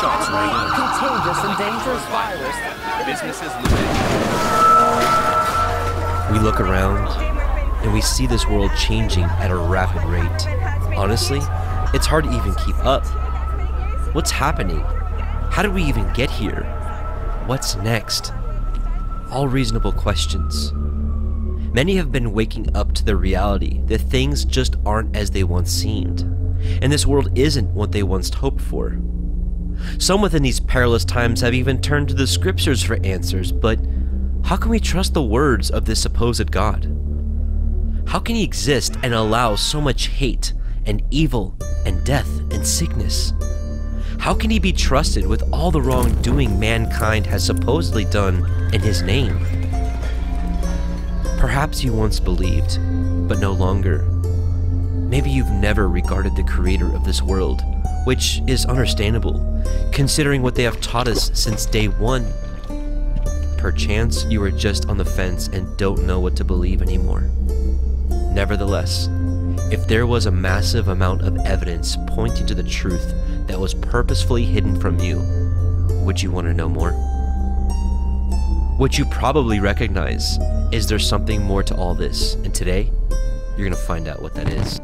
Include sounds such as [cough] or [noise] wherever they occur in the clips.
shots rang out. Contagious and dangerous virus. Businesses looted. We look around and we see this world changing at a rapid rate. Honestly, it's hard to even keep up. What's happening? How did we even get here? What's next? All reasonable questions. Many have been waking up to the reality that things just aren't as they once seemed, and this world isn't what they once hoped for. Some within these perilous times have even turned to the scriptures for answers, but how can we trust the words of this supposed God? How can he exist and allow so much hate and evil and death and sickness? How can he be trusted with all the wrongdoing mankind has supposedly done in his name? Perhaps you once believed, but no longer. Maybe you've never regarded the creator of this world, which is understandable, considering what they have taught us since day one. Perchance you are just on the fence and don't know what to believe anymore. Nevertheless, if there was a massive amount of evidence pointing to the truth that was purposefully hidden from you, would you want to know more? What you probably recognize is there's something more to all this, and today, you're going to find out what that is.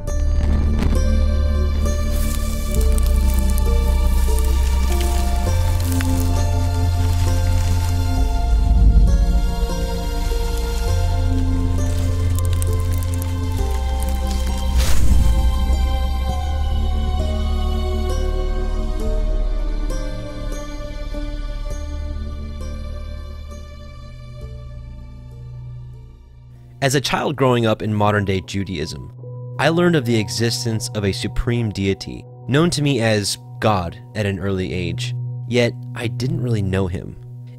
As a child growing up in modern day Judaism, I learned of the existence of a supreme deity, known to me as God at an early age, yet I didn't really know him.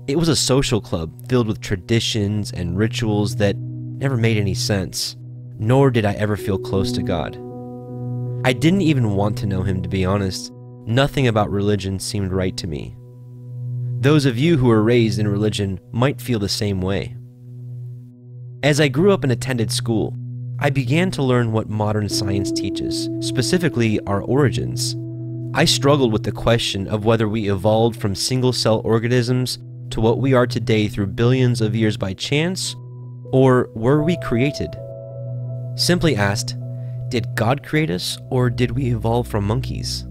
It was a social club filled with traditions and rituals that never made any sense, nor did I ever feel close to God. I didn't even want to know him, to be honest. Nothing about religion seemed right to me. Those of you who were raised in religion might feel the same way. As I grew up and attended school, I began to learn what modern science teaches, specifically our origins. I struggled with the question of whether we evolved from single cell organisms to what we are today through billions of years by chance, or were we created? Simply asked, did God create us, or did we evolve from monkeys?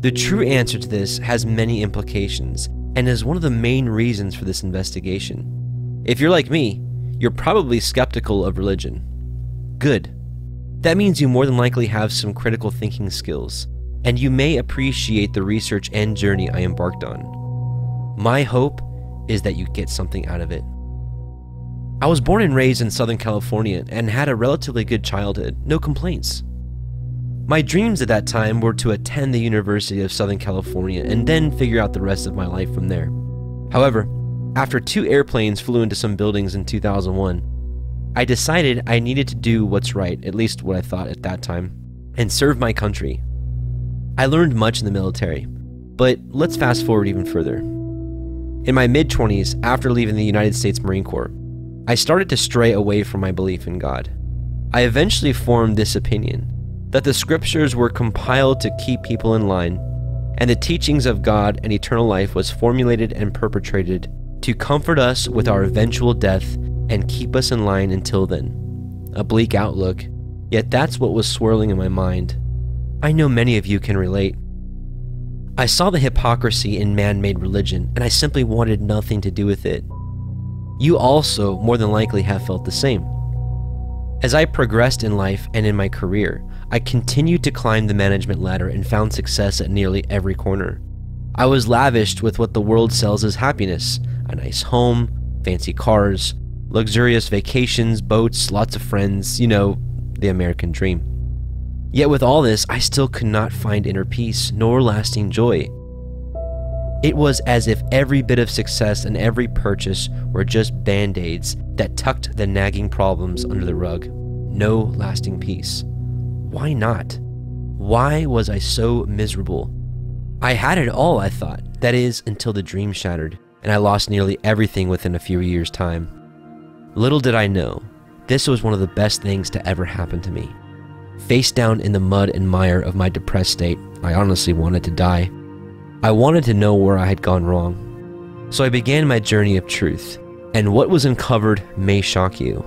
The true answer to this has many implications, and is one of the main reasons for this investigation. If you're like me, you're probably skeptical of religion. Good. That means you more than likely have some critical thinking skills, and you may appreciate the research and journey I embarked on. My hope is that you get something out of it. I was born and raised in Southern California and had a relatively good childhood, no complaints. My dreams at that time were to attend the University of Southern California and then figure out the rest of my life from there. However, after two airplanes flew into some buildings in 2001, I decided I needed to do what's right, at least what I thought at that time, and serve my country. I learned much in the military, but let's fast forward even further. In my mid 20s, after leaving the United States Marine Corps, I started to stray away from my belief in God. I eventually formed this opinion that the scriptures were compiled to keep people in line, and the teachings of God and eternal life was formulated and perpetrated to comfort us with our eventual death and keep us in line until then. A bleak outlook, yet that's what was swirling in my mind. I know many of you can relate. I saw the hypocrisy in man made religion, and I simply wanted nothing to do with it. You also, more than likely, have felt the same. As I progressed in life and in my career, I continued to climb the management ladder and found success at nearly every corner. I was lavished with what the world sells as happiness a nice home, fancy cars, luxurious vacations, boats, lots of friends, you know, the American dream. Yet with all this, I still could not find inner peace nor lasting joy. It was as if every bit of success and every purchase were just band aids that tucked the nagging problems under the rug. No lasting peace. Why not? Why was I so miserable? I had it all, I thought. That is, until the dream shattered and I lost nearly everything within a few years' time. Little did I know, this was one of the best things to ever happen to me. Face down in the mud and mire of my depressed state, I honestly wanted to die. I wanted to know where I had gone wrong. So I began my journey of truth, and what was uncovered may shock you.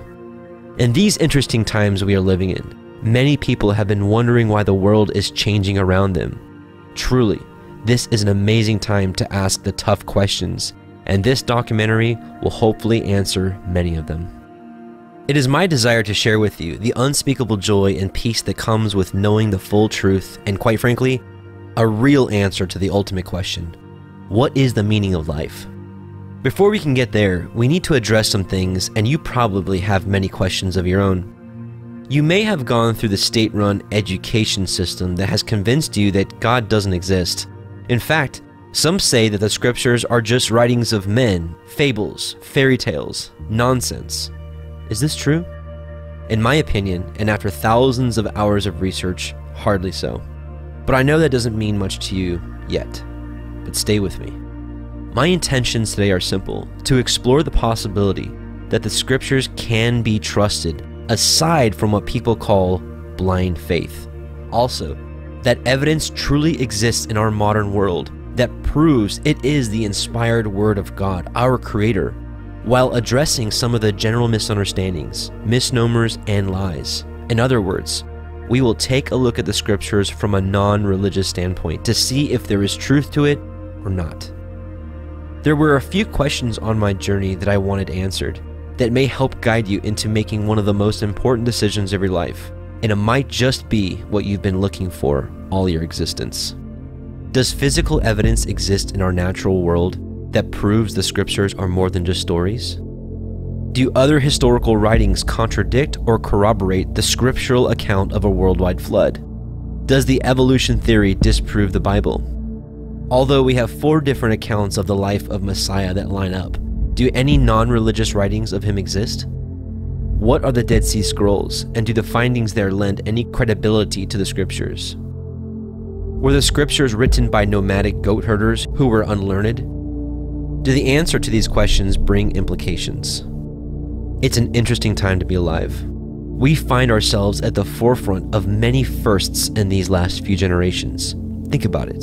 In these interesting times we are living in, many people have been wondering why the world is changing around them. Truly, this is an amazing time to ask the tough questions, and this documentary will hopefully answer many of them. It is my desire to share with you the unspeakable joy and peace that comes with knowing the full truth and, quite frankly, a real answer to the ultimate question What is the meaning of life? Before we can get there, we need to address some things, and you probably have many questions of your own. You may have gone through the state run education system that has convinced you that God doesn't exist. In fact, some say that the scriptures are just writings of men, fables, fairy tales, nonsense. Is this true? In my opinion, and after thousands of hours of research, hardly so. But I know that doesn't mean much to you yet. But stay with me. My intentions today are simple to explore the possibility that the scriptures can be trusted aside from what people call blind faith. Also, that evidence truly exists in our modern world that proves it is the inspired Word of God, our Creator, while addressing some of the general misunderstandings, misnomers, and lies. In other words, we will take a look at the scriptures from a non religious standpoint to see if there is truth to it or not. There were a few questions on my journey that I wanted answered that may help guide you into making one of the most important decisions of your life, and it might just be what you've been looking for all your existence. Does physical evidence exist in our natural world that proves the scriptures are more than just stories? Do other historical writings contradict or corroborate the scriptural account of a worldwide flood? Does the evolution theory disprove the Bible? Although we have four different accounts of the life of Messiah that line up, do any non religious writings of him exist? What are the Dead Sea Scrolls, and do the findings there lend any credibility to the scriptures? Were the scriptures written by nomadic goat herders who were unlearned? Do the answer to these questions bring implications? It's an interesting time to be alive. We find ourselves at the forefront of many firsts in these last few generations. Think about it.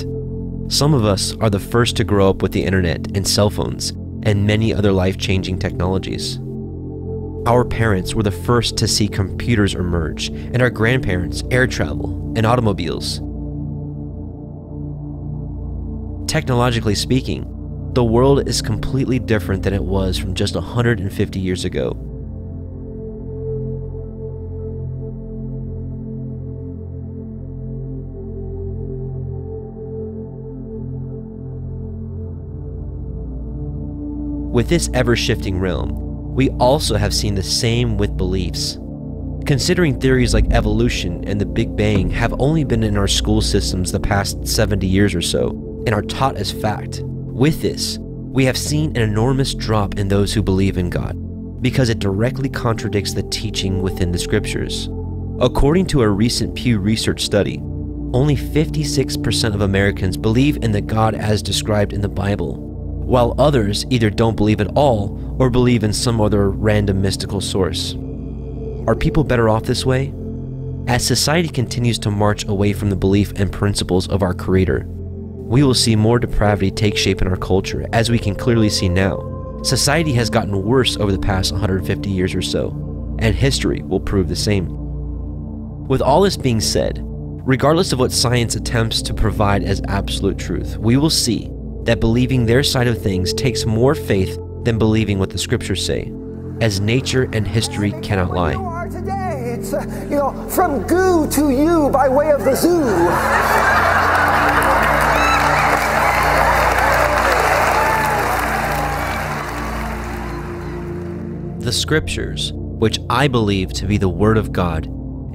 Some of us are the first to grow up with the internet and cell phones and many other life changing technologies. Our parents were the first to see computers emerge, and our grandparents air travel and automobiles. Technologically speaking, the world is completely different than it was from just 150 years ago. With this ever shifting realm, we also have seen the same with beliefs. Considering theories like evolution and the Big Bang have only been in our school systems the past 70 years or so and are taught as fact, with this, we have seen an enormous drop in those who believe in God because it directly contradicts the teaching within the scriptures. According to a recent Pew Research study, only 56% of Americans believe in the God as described in the Bible, while others either don't believe at all or believe in some other random mystical source. Are people better off this way? As society continues to march away from the belief and principles of our Creator, we will see more depravity take shape in our culture, as we can clearly see now. Society has gotten worse over the past 150 years or so, and history will prove the same. With all this being said, regardless of what science attempts to provide as absolute truth, we will see that believing their side of things takes more faith than believing what the scriptures say, as nature and history cannot lie. Today. It's, you know, from goo to you by way of the zoo. The scriptures, which I believe to be the Word of God,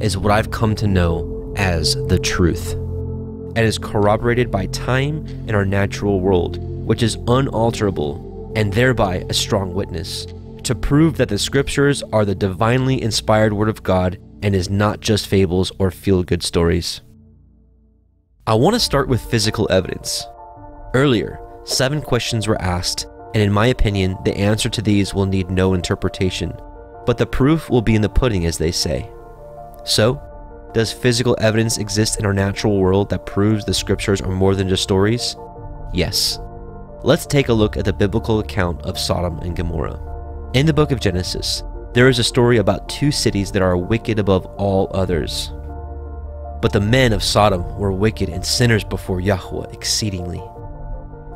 is what I've come to know as the truth. and is corroborated by time in our natural world, which is unalterable and thereby a strong witness, to prove that the scriptures are the divinely inspired Word of God and is not just fables or feel good stories. I want to start with physical evidence. Earlier, seven questions were asked and in my opinion, the answer to these will need no interpretation, but the proof will be in the pudding, as they say. So, does physical evidence exist in our natural world that proves the scriptures are more than just stories? Yes. Let's take a look at the biblical account of Sodom and Gomorrah. In the book of Genesis, there is a story about two cities that are wicked above all others. But the men of Sodom were wicked and sinners before Yahweh exceedingly.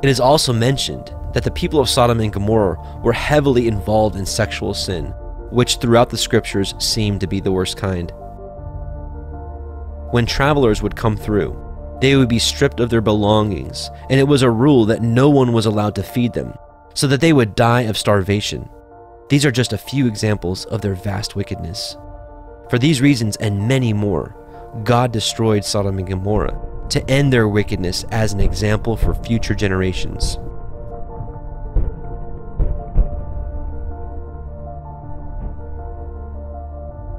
It is also mentioned that the people of Sodom and Gomorrah were heavily involved in sexual sin, which throughout the scriptures seemed to be the worst kind. When travelers would come through, they would be stripped of their belongings, and it was a rule that no one was allowed to feed them, so that they would die of starvation. These are just a few examples of their vast wickedness. For these reasons and many more, God destroyed Sodom and Gomorrah to end their wickedness as an example for future generations.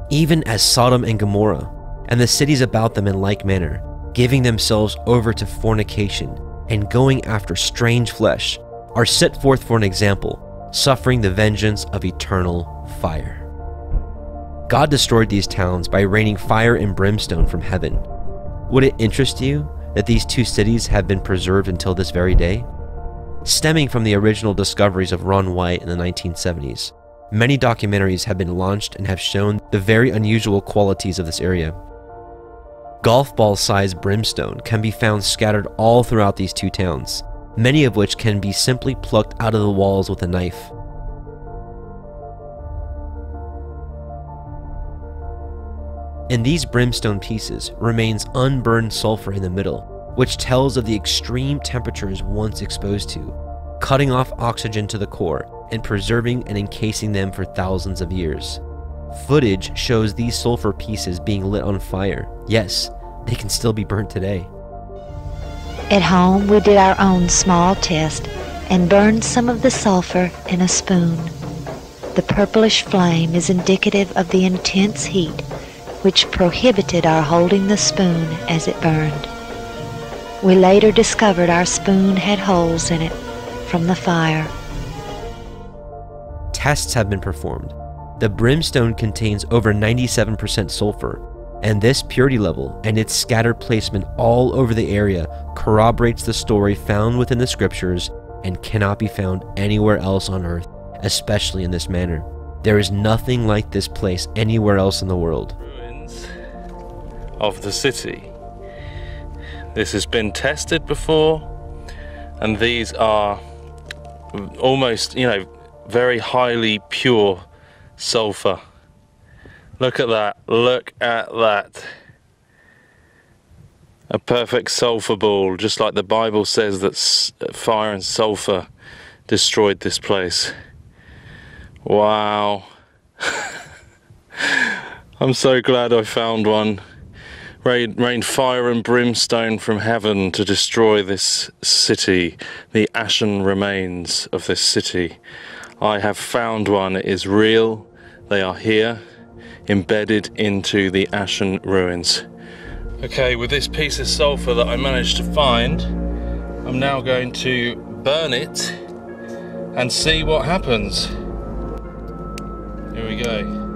Even as Sodom and Gomorrah, and the cities about them in like manner, giving themselves over to fornication and going after strange flesh, are set forth for an example, suffering the vengeance of eternal fire. God destroyed these towns by raining fire and brimstone from heaven. Would it interest you that these two cities have been preserved until this very day? Stemming from the original discoveries of Ron Wyatt in the 1970s, many documentaries have been launched and have shown the very unusual qualities of this area. Golf ball sized brimstone can be found scattered all throughout these two towns, many of which can be simply plucked out of the walls with a knife. In these brimstone pieces remains unburned sulfur in the middle, which tells of the extreme temperatures once exposed to, cutting off oxygen to the core and preserving and encasing them for thousands of years. Footage shows these sulfur pieces being lit on fire. Yes, they can still be burnt today. At home, we did our own small test and burned some of the sulfur in a spoon. The purplish flame is indicative of the intense heat which prohibited our holding the spoon as it burned. We later discovered our spoon had holes in it from the fire. Tests have been performed. The brimstone contains over 97% sulfur, and this purity level and its scattered placement all over the area corroborates the story found within the scriptures and cannot be found anywhere else on earth, especially in this manner. There is nothing like this place anywhere else in the world. Ruins of the city. This has been tested before, and these are almost, you know, very highly pure sulfur. Look at that. Look at that. A perfect sulfur ball, just like the Bible says that fire and sulfur destroyed this place. Wow. [laughs] I'm so glad I found one. Rain, rained fire and brimstone from heaven to destroy this city, the ashen remains of this city. I have found one. It is real. They are here embedded into the ashen ruins. Okay, with this piece of sulfur that I managed to find, I'm now going to burn it and see what happens. Here we go.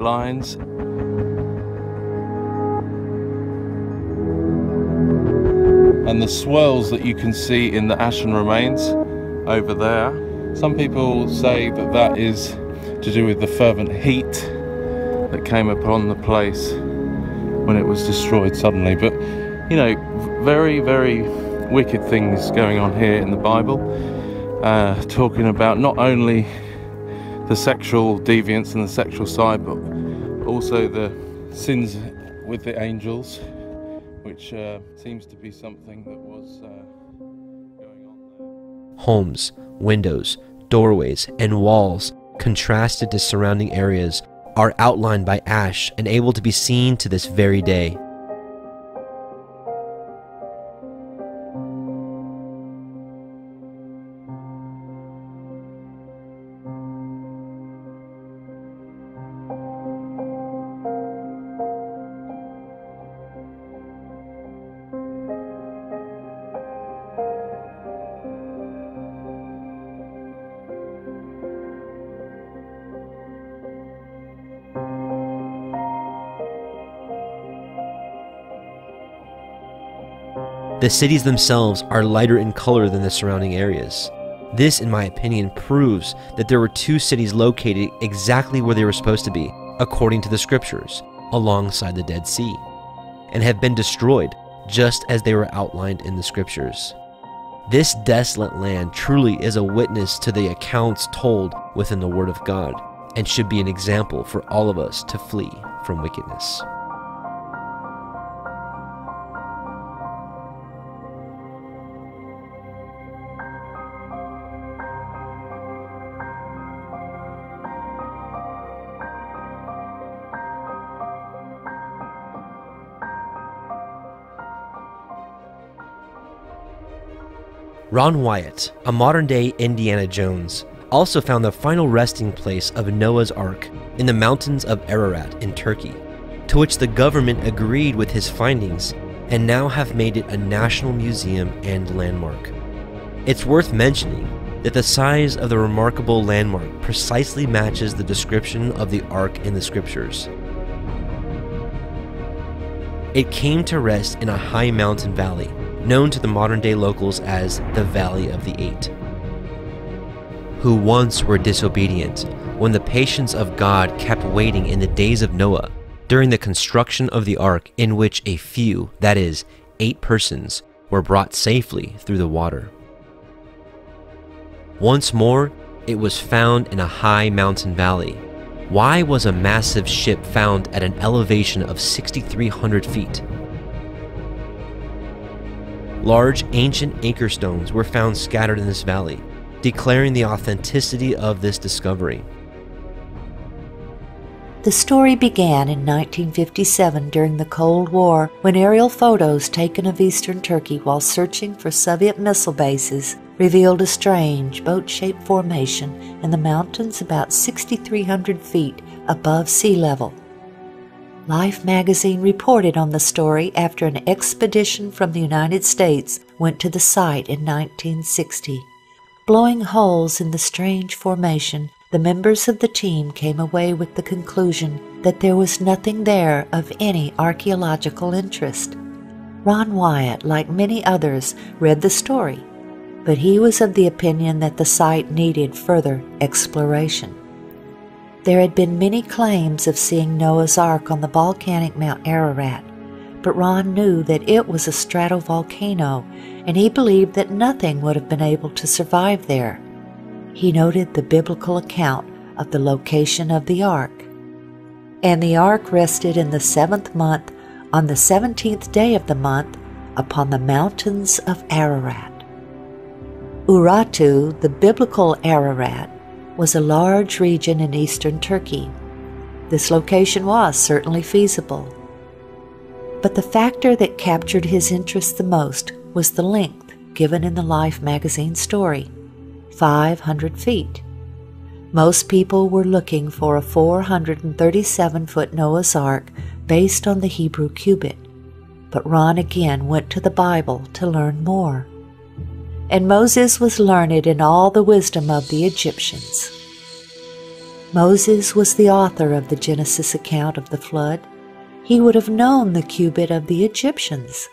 Lines. And the swirls that you can see in the ashen remains over there. Some people say that that is to do with the fervent heat that came upon the place when it was destroyed suddenly. But, you know, very, very wicked things going on here in the Bible, uh, talking about not only the sexual deviance and the sexual side, but also the sins with the angels, which uh, seems to be something that was uh, going on there. Homes, windows, doorways, and walls contrasted to surrounding areas are outlined by ash and able to be seen to this very day. The cities themselves are lighter in color than the surrounding areas. This, in my opinion, proves that there were two cities located exactly where they were supposed to be, according to the scriptures, alongside the Dead Sea, and have been destroyed just as they were outlined in the scriptures. This desolate land truly is a witness to the accounts told within the Word of God and should be an example for all of us to flee from wickedness. Ron Wyatt, a modern day Indiana Jones, also found the final resting place of Noah's Ark in the mountains of Ararat in Turkey, to which the government agreed with his findings and now have made it a national museum and landmark. It's worth mentioning that the size of the remarkable landmark precisely matches the description of the ark in the scriptures. It came to rest in a high mountain valley known to the modern day locals as the Valley of the Eight, who once were disobedient when the patience of God kept waiting in the days of Noah during the construction of the ark, in which a few, that is, eight persons, were brought safely through the water. Once more, it was found in a high mountain valley. Why was a massive ship found at an elevation of 6,300 feet? Large ancient anchor stones were found scattered in this valley, declaring the authenticity of this discovery. The story began in 1957 during the Cold War when aerial photos taken of eastern Turkey while searching for Soviet missile bases revealed a strange boat shaped formation in the mountains about 6,300 feet above sea level. Life magazine reported on the story after an expedition from the United States went to the site in 1960. Blowing holes in the strange formation, the members of the team came away with the conclusion that there was nothing there of any archaeological interest. Ron Wyatt, like many others, read the story, but he was of the opinion that the site needed further exploration. There had been many claims of seeing Noah's Ark on the volcanic Mount Ararat, but Ron knew that it was a stratovolcano, and he believed that nothing would have been able to survive there. He noted the biblical account of the location of the ark. And the ark rested in the seventh month, on the seventeenth day of the month, upon the mountains of Ararat. Urartu, the biblical Ararat, was a large region in eastern Turkey. This location was certainly feasible. But the factor that captured his interest the most was the length given in the Life magazine story 500 feet. Most people were looking for a 437 foot Noah's Ark based on the Hebrew cubit, but Ron again went to the Bible to learn more and Moses was learned in all the wisdom of the Egyptians. Moses was the author of the Genesis account of the flood. He would have known the cubit of the Egyptians.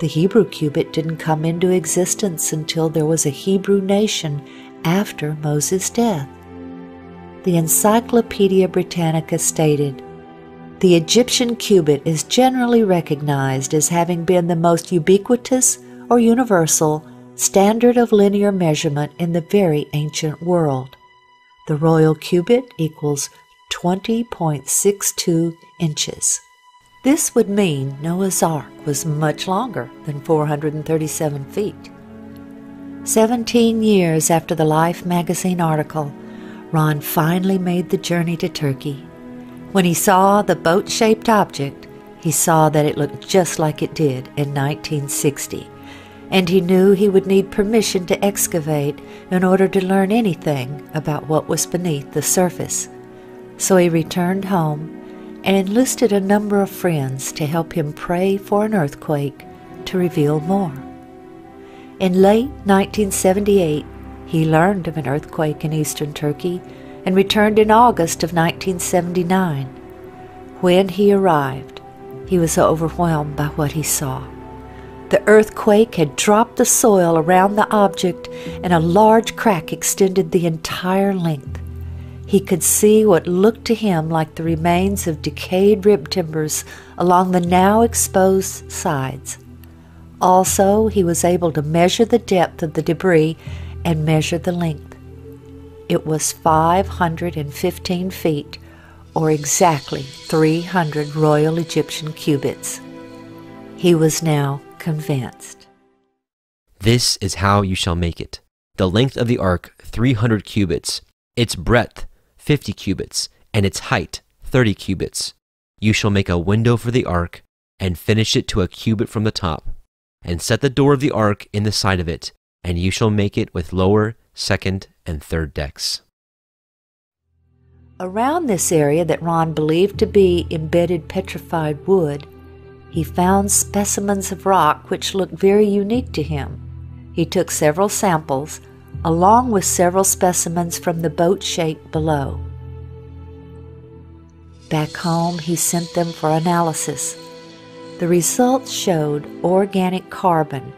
The Hebrew cubit didn't come into existence until there was a Hebrew nation after Moses' death. The Encyclopedia Britannica stated The Egyptian cubit is generally recognized as having been the most ubiquitous or universal standard of linear measurement in the very ancient world. The royal cubit equals 20.62 inches. This would mean Noah's Ark was much longer than 437 feet. Seventeen years after the Life magazine article, Ron finally made the journey to Turkey. When he saw the boat shaped object, he saw that it looked just like it did in 1960 and he knew he would need permission to excavate in order to learn anything about what was beneath the surface. So he returned home and enlisted a number of friends to help him pray for an earthquake to reveal more. In late 1978, he learned of an earthquake in eastern Turkey and returned in August of 1979. When he arrived, he was overwhelmed by what he saw. The earthquake had dropped the soil around the object, and a large crack extended the entire length. He could see what looked to him like the remains of decayed rib timbers along the now exposed sides. Also, he was able to measure the depth of the debris and measure the length. It was 515 feet, or exactly 300 Royal Egyptian cubits. He was now convinced. This is how you shall make it. The length of the ark, 300 cubits, its breadth, 50 cubits, and its height, 30 cubits. You shall make a window for the ark, and finish it to a cubit from the top, and set the door of the ark in the side of it, and you shall make it with lower, second, and third decks. Around this area that Ron believed to be embedded petrified wood, he found specimens of rock which looked very unique to him. He took several samples, along with several specimens from the boat shape below. Back home, he sent them for analysis. The results showed organic carbon,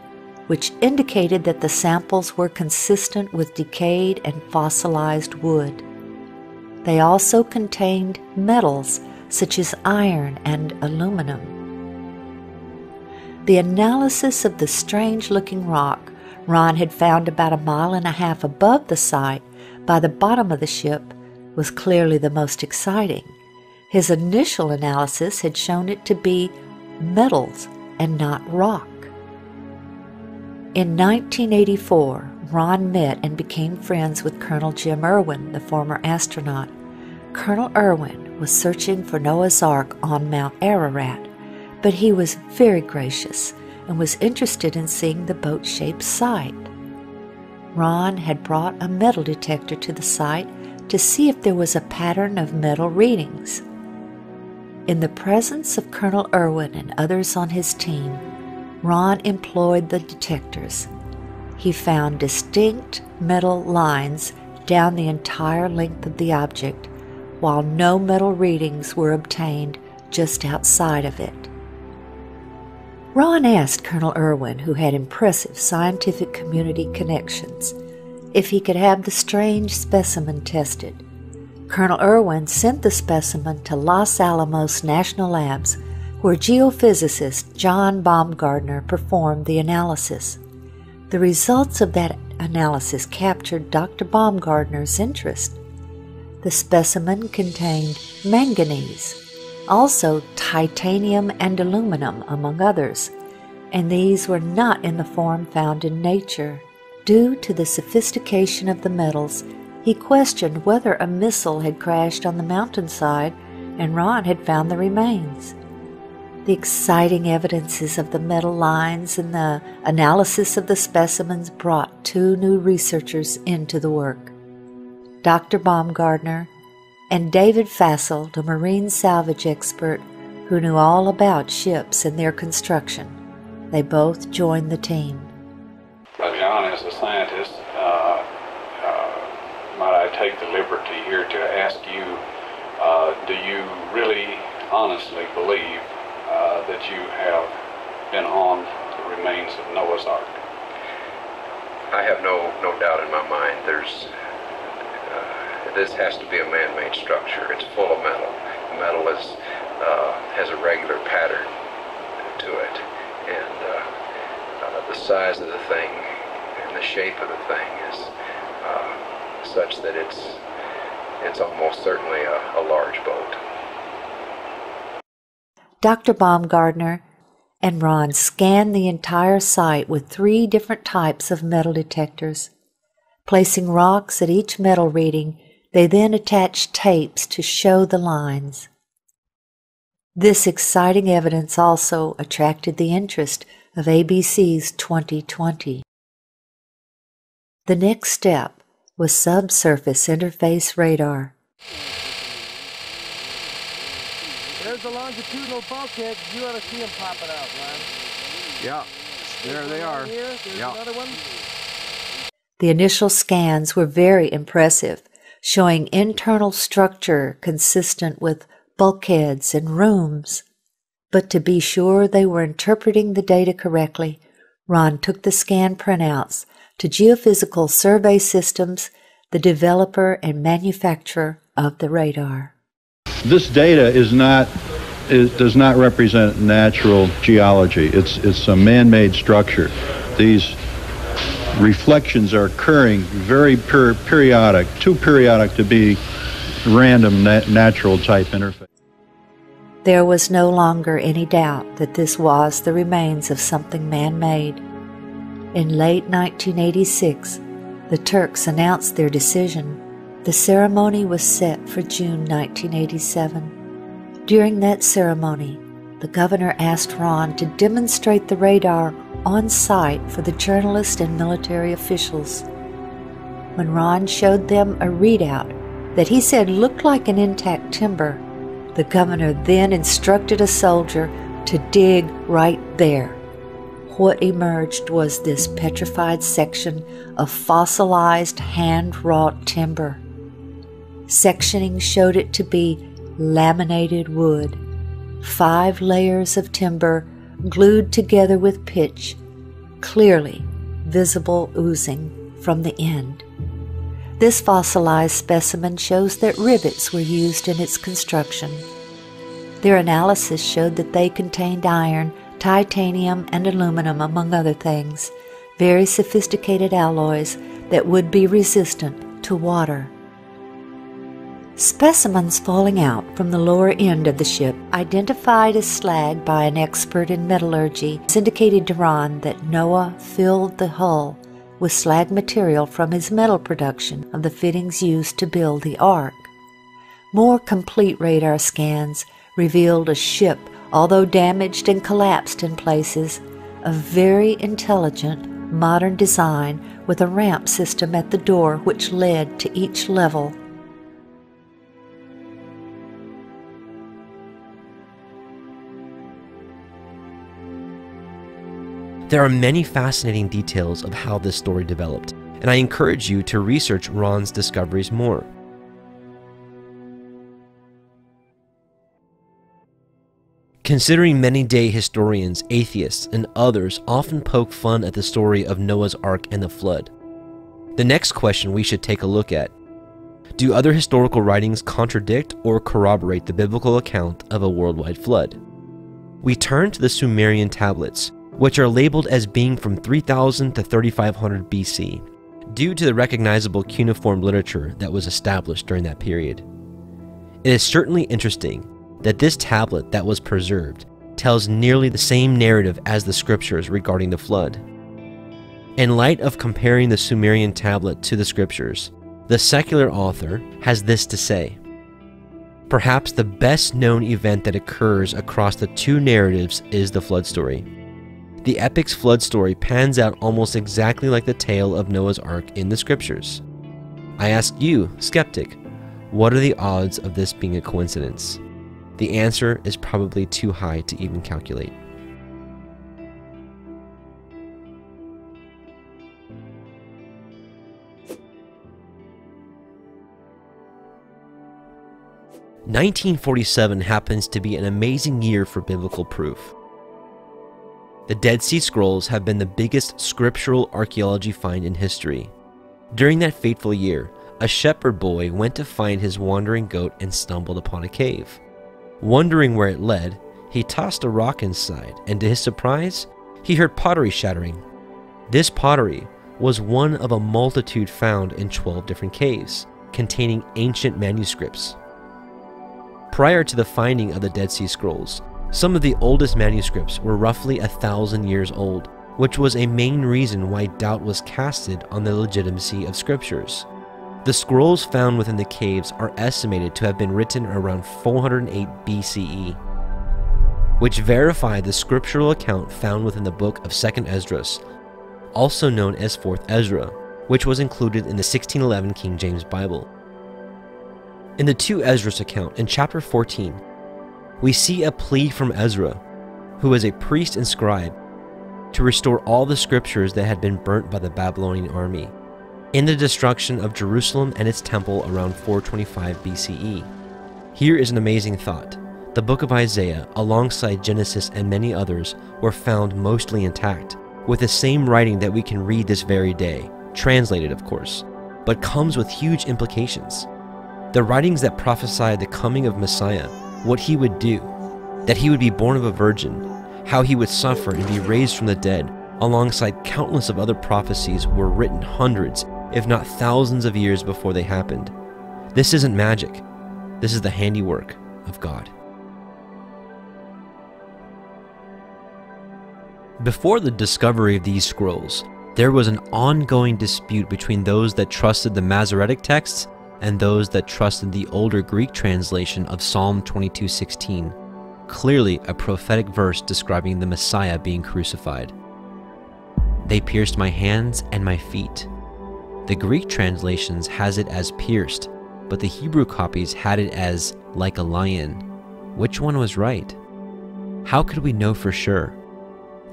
which indicated that the samples were consistent with decayed and fossilized wood. They also contained metals such as iron and aluminum. The analysis of the strange looking rock Ron had found about a mile and a half above the site by the bottom of the ship was clearly the most exciting. His initial analysis had shown it to be metals and not rock. In 1984, Ron met and became friends with Colonel Jim Irwin, the former astronaut. Colonel Irwin was searching for Noah's Ark on Mount Ararat but he was very gracious and was interested in seeing the boat shaped site. Ron had brought a metal detector to the site to see if there was a pattern of metal readings. In the presence of Colonel Irwin and others on his team, Ron employed the detectors. He found distinct metal lines down the entire length of the object, while no metal readings were obtained just outside of it. Ron asked Colonel Irwin, who had impressive scientific community connections, if he could have the strange specimen tested. Colonel Irwin sent the specimen to Los Alamos National Labs, where geophysicist John Baumgardner performed the analysis. The results of that analysis captured Dr. Baumgardner's interest. The specimen contained manganese, also titanium and aluminum, among others, and these were not in the form found in nature. Due to the sophistication of the metals, he questioned whether a missile had crashed on the mountainside and Ron had found the remains. The exciting evidences of the metal lines and the analysis of the specimens brought two new researchers into the work. Dr. Baumgardner and David Fasold, the marine salvage expert who knew all about ships and their construction. They both joined the team. Well, John, as a scientist, uh, uh, might I take the liberty here to ask you, uh, do you really honestly believe uh, that you have been on the remains of Noah's Ark? I have no, no doubt in my mind there's, this has to be a man-made structure. It's full of metal. The metal is, uh, has a regular pattern to it. And uh, uh, the size of the thing and the shape of the thing is uh, such that it's, it's almost certainly a, a large boat. Dr. Baumgardner and Ron scanned the entire site with three different types of metal detectors. Placing rocks at each metal reading, they then attached tapes to show the lines. This exciting evidence also attracted the interest of ABC's 2020. The next step was subsurface interface radar. There's the longitudinal bulkhead. You ought to see them popping out, Ron. Yeah, there they are. Here, there's Yeah. another one. The initial scans were very impressive, showing internal structure consistent with bulkheads and rooms. But to be sure they were interpreting the data correctly, Ron took the scan printouts to Geophysical Survey Systems, the developer and manufacturer of the radar. This data is not is, does not represent natural geology. It's it's a man-made structure. These reflections are occurring very per, periodic, too periodic to be random nat- natural type interface. There was no longer any doubt that this was the remains of something man made. In late 1986, the Turks announced their decision. The ceremony was set for June 1987. During that ceremony, the governor asked Ron to demonstrate the radar on site for the journalists and military officials. When Ron showed them a readout that he said looked like an intact timber, the governor then instructed a soldier to dig right there. What emerged was this petrified section of fossilized hand wrought timber. Sectioning showed it to be laminated wood, five layers of timber glued together with pitch, clearly visible oozing from the end. This fossilized specimen shows that rivets were used in its construction. Their analysis showed that they contained iron, titanium, and aluminum, among other things, very sophisticated alloys that would be resistant to water. Specimens falling out from the lower end of the ship, identified as slag by an expert in metallurgy, indicated to Ron that Noah filled the hull with slag material from his metal production of the fittings used to build the ark. More complete radar scans revealed a ship, although damaged and collapsed in places, of very intelligent, modern design with a ramp system at the door which led to each level. There are many fascinating details of how this story developed, and I encourage you to research Ron's discoveries more. Considering many day historians, atheists, and others often poke fun at the story of Noah's Ark and the flood, the next question we should take a look at Do other historical writings contradict or corroborate the biblical account of a worldwide flood? We turn to the Sumerian tablets, which are labeled as being from 3000 to 3500 BC, due to the recognizable cuneiform literature that was established during that period. It is certainly interesting that this tablet that was preserved tells nearly the same narrative as the scriptures regarding the flood. In light of comparing the Sumerian tablet to the scriptures, the secular author has this to say. Perhaps the best known event that occurs across the two narratives is the flood story. The epic's flood story pans out almost exactly like the tale of Noah's Ark in the scriptures. I ask you, skeptic, what are the odds of this being a coincidence? The answer is probably too high to even calculate. 1947 happens to be an amazing year for biblical proof. The Dead Sea Scrolls have been the biggest scriptural archaeology find in history. During that fateful year, a shepherd boy went to find his wandering goat and stumbled upon a cave. Wondering where it led, he tossed a rock inside, and to his surprise, he heard pottery shattering. This pottery was one of a multitude found in 12 different caves, containing ancient manuscripts. Prior to the finding of the Dead Sea Scrolls, some of the oldest manuscripts were roughly a thousand years old, which was a main reason why doubt was casted on the legitimacy of scriptures. The scrolls found within the caves are estimated to have been written around 408 BCE, which verify the scriptural account found within the book of 2nd Esdras, also known as 4th Ezra, which was included in the 1611 King James Bible. In the 2 Esdras account in chapter 14, we see a plea from Ezra, who was a priest and scribe, to restore all the scriptures that had been burnt by the Babylonian army in the destruction of Jerusalem and its temple around 425 BCE. Here is an amazing thought. The book of Isaiah, alongside Genesis and many others, were found mostly intact, with the same writing that we can read this very day, translated of course, but comes with huge implications. The writings that prophesy the coming of Messiah, what he would do, that he would be born of a virgin, how he would suffer and be raised from the dead, alongside countless of other prophecies, were written hundreds if not thousands of years before they happened. This isn't magic. This is the handiwork of God. Before the discovery of these scrolls, there was an ongoing dispute between those that trusted the Masoretic texts and those that trusted the older Greek translation of Psalm 22:16, clearly a prophetic verse describing the Messiah being crucified. They pierced my hands and my feet. The Greek translations has it as pierced, but the Hebrew copies had it as like a lion. Which one was right? How could we know for sure?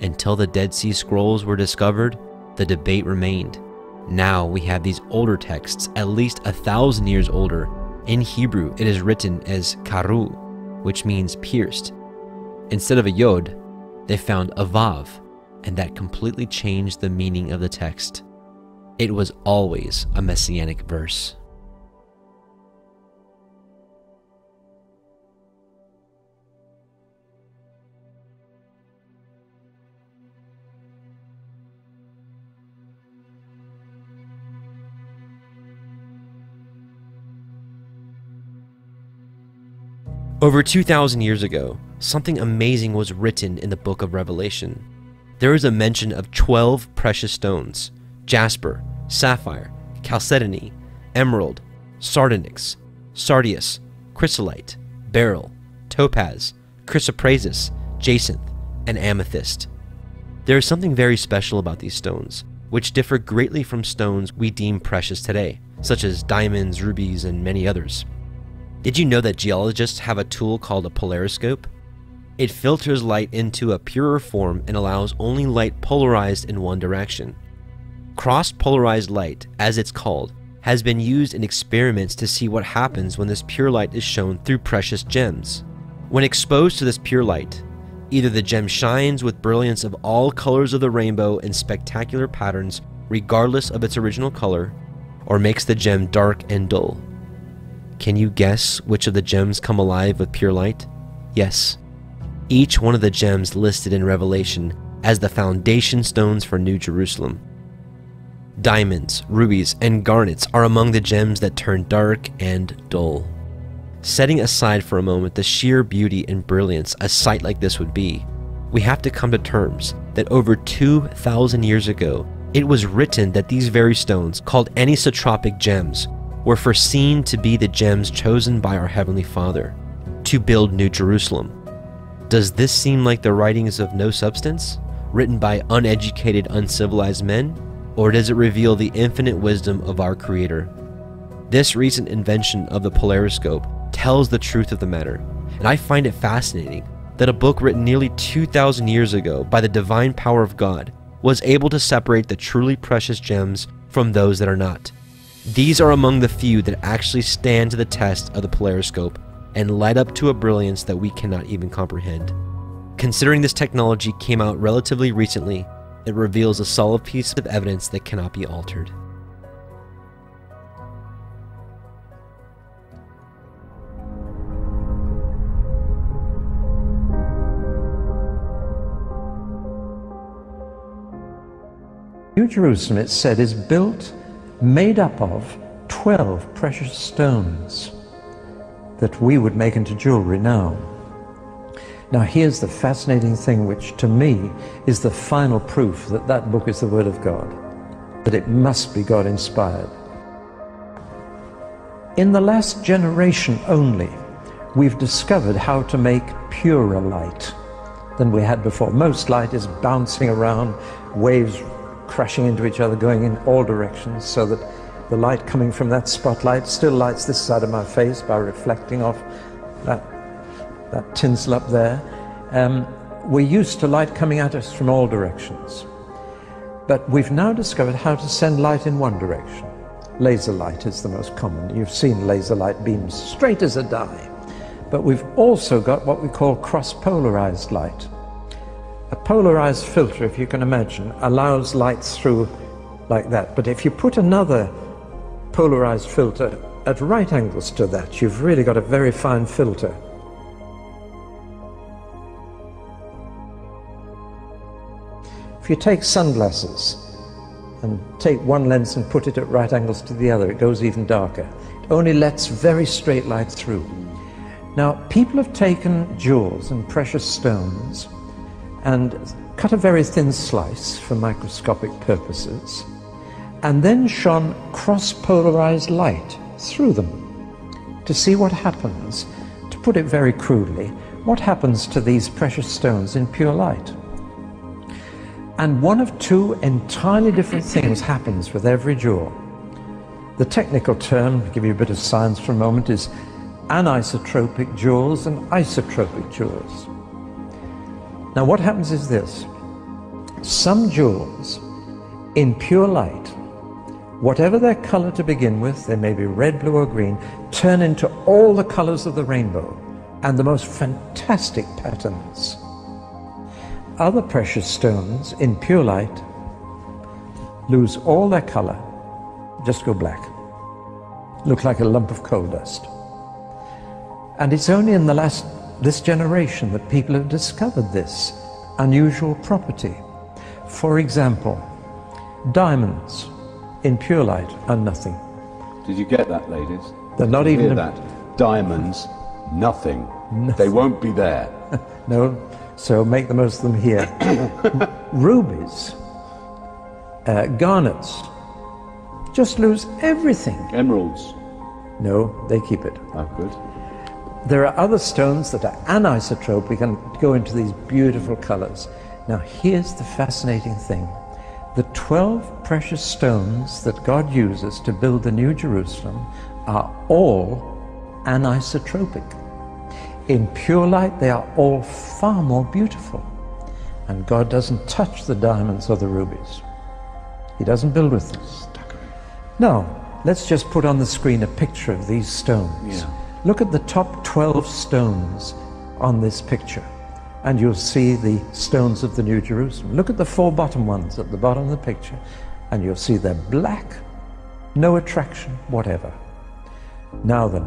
Until the Dead Sea Scrolls were discovered, the debate remained. Now we have these older texts, at least a thousand years older. In Hebrew, it is written as karu, which means pierced. Instead of a yod, they found a vav, and that completely changed the meaning of the text. It was always a messianic verse. Over 2,000 years ago, something amazing was written in the book of Revelation. There is a mention of 12 precious stones, jasper, sapphire, chalcedony, emerald, sardonyx, sardius, chrysolite, beryl, topaz, chrysoprasus, jacinth, and amethyst. There is something very special about these stones, which differ greatly from stones we deem precious today, such as diamonds, rubies, and many others. Did you know that geologists have a tool called a polariscope? It filters light into a purer form and allows only light polarized in one direction. Cross-polarized light, as it's called, has been used in experiments to see what happens when this pure light is shown through precious gems. When exposed to this pure light, either the gem shines with brilliance of all colors of the rainbow in spectacular patterns regardless of its original color, or makes the gem dark and dull. Can you guess which of the gems come alive with pure light? Yes. Each one of the gems listed in Revelation as the foundation stones for New Jerusalem. Diamonds, rubies, and garnets are among the gems that turn dark and dull. Setting aside for a moment the sheer beauty and brilliance a sight like this would be, we have to come to terms that over 2,000 years ago, it was written that these very stones, called anisotropic gems, were foreseen to be the gems chosen by our Heavenly Father to build New Jerusalem. Does this seem like the writings of no substance, written by uneducated, uncivilized men? or does it reveal the infinite wisdom of our Creator? This recent invention of the polariscope tells the truth of the matter, and I find it fascinating that a book written nearly 2,000 years ago by the divine power of God was able to separate the truly precious gems from those that are not. These are among the few that actually stand to the test of the polariscope and light up to a brilliance that we cannot even comprehend. Considering this technology came out relatively recently, it reveals a solid piece of evidence that cannot be altered. New Jerusalem, it said, is built, made up of 12 precious stones that we would make into jewelry now. Now, here's the fascinating thing, which to me is the final proof that that book is the Word of God, that it must be God inspired. In the last generation only, we've discovered how to make purer light than we had before. Most light is bouncing around, waves crashing into each other, going in all directions, so that the light coming from that spotlight still lights this side of my face by reflecting off that, that tinsel up there. Um, we're used to light coming at us from all directions. But we've now discovered how to send light in one direction. Laser light is the most common. You've seen laser light beams straight as a die. But we've also got what we call cross-polarized light. A polarized filter, if you can imagine, allows light through like that. But if you put another polarized filter at right angles to that, you've really got a very fine filter. If you take sunglasses and take one lens and put it at right angles to the other, it goes even darker. It only lets very straight light through. Now, people have taken jewels and precious stones and cut a very thin slice for microscopic purposes, and then shone cross-polarized light through them to see what happens. To put it very crudely, what happens to these precious stones in pure light? And one of two entirely different things happens with every jewel. The technical term, to give you a bit of science for a moment, is anisotropic jewels and isotropic jewels. Now what happens is this. Some jewels in pure light, whatever their color to begin with, they may be red, blue or green, turn into all the colors of the rainbow and the most fantastic patterns. Other precious stones in pure light lose all their color, just go black. Look like a lump of coal dust. And it's only in the last this generation that people have discovered this unusual property. For example, diamonds in pure light are nothing. Did you get that, ladies? They're not even hear that. Diamonds, nothing. They won't be there. [laughs] No, so make the most of them here. [coughs] Rubies, uh, garnets, just lose everything. Emeralds. No, they keep it. Oh, good. There are other stones that are anisotropic and go into these beautiful colors. Now, here's the fascinating thing. The 12 precious stones that God uses to build the New Jerusalem are all anisotropic. In pure light, they are all far more beautiful. And God doesn't touch the diamonds or the rubies. He doesn't build with them. Now, let's just put on the screen a picture of these stones. Yeah. Look at the top 12 stones on this picture, and you'll see the stones of the New Jerusalem. Look at the four bottom ones at the bottom of the picture, and you'll see they're black, no attraction whatever. Now then,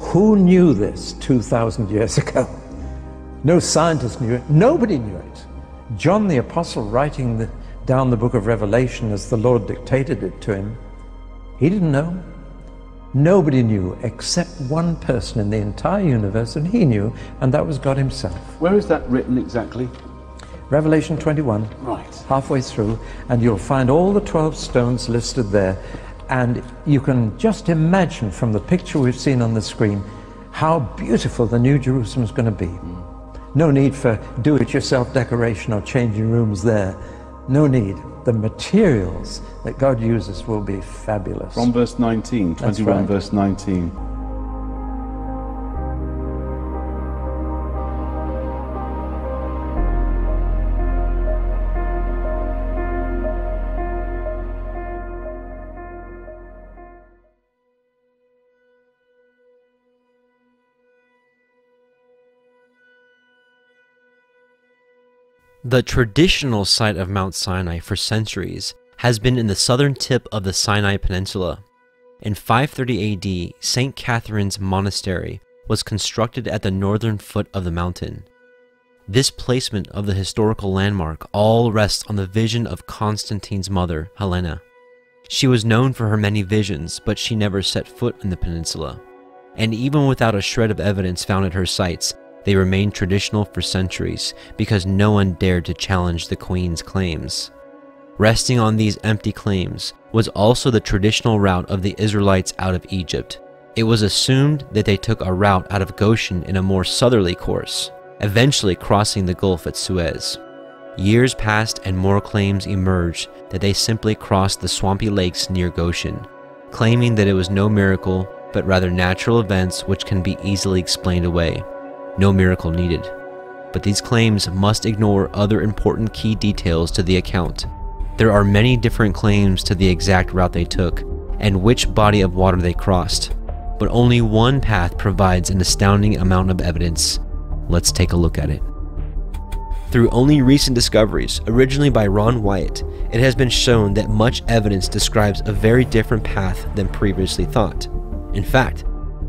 who knew this 2,000 years [laughs] ago? No scientist knew it. Nobody knew it. John the Apostle, writing the, down the book of Revelation as the Lord dictated it to him, he didn't know. Nobody knew except one person in the entire universe, and he knew, and that was God Himself. Where is that written exactly? Revelation 21, Right. halfway through, and you'll find all the 12 stones listed there. And you can just imagine from the picture we've seen on the screen how beautiful the New Jerusalem is going to be. Mm. No need for do it yourself decoration or changing rooms there. No need. The materials that God uses will be fabulous. From verse 19, 21, right. verse 19. The traditional site of Mount Sinai for centuries has been in the southern tip of the Sinai Peninsula. In 530 AD, St. Catherine's Monastery was constructed at the northern foot of the mountain. This placement of the historical landmark all rests on the vision of Constantine's mother, Helena. She was known for her many visions, but she never set foot in the peninsula. And even without a shred of evidence found at her sites, they remained traditional for centuries because no one dared to challenge the queen's claims. Resting on these empty claims was also the traditional route of the Israelites out of Egypt. It was assumed that they took a route out of Goshen in a more southerly course, eventually crossing the Gulf at Suez. Years passed and more claims emerged that they simply crossed the swampy lakes near Goshen, claiming that it was no miracle but rather natural events which can be easily explained away. No miracle needed. But these claims must ignore other important key details to the account. There are many different claims to the exact route they took and which body of water they crossed, but only one path provides an astounding amount of evidence. Let's take a look at it. Through only recent discoveries, originally by Ron Wyatt, it has been shown that much evidence describes a very different path than previously thought. In fact,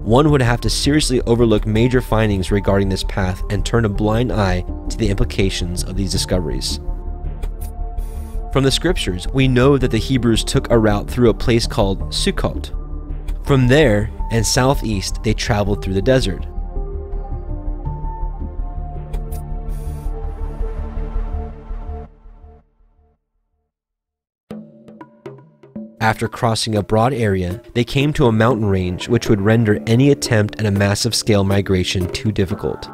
one would have to seriously overlook major findings regarding this path and turn a blind eye to the implications of these discoveries. From the scriptures, we know that the Hebrews took a route through a place called Sukkot. From there and southeast, they traveled through the desert. After crossing a broad area, they came to a mountain range which would render any attempt at a massive scale migration too difficult.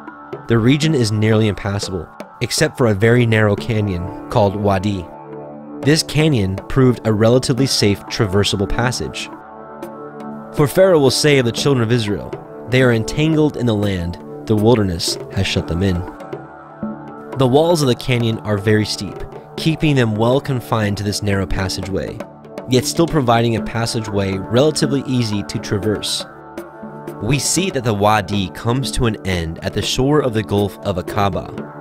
The region is nearly impassable, except for a very narrow canyon called Wadi. This canyon proved a relatively safe traversable passage. For Pharaoh will say of the children of Israel, they are entangled in the land, the wilderness has shut them in. The walls of the canyon are very steep, keeping them well confined to this narrow passageway yet still providing a passageway relatively easy to traverse. We see that the Wadi comes to an end at the shore of the Gulf of Aqaba.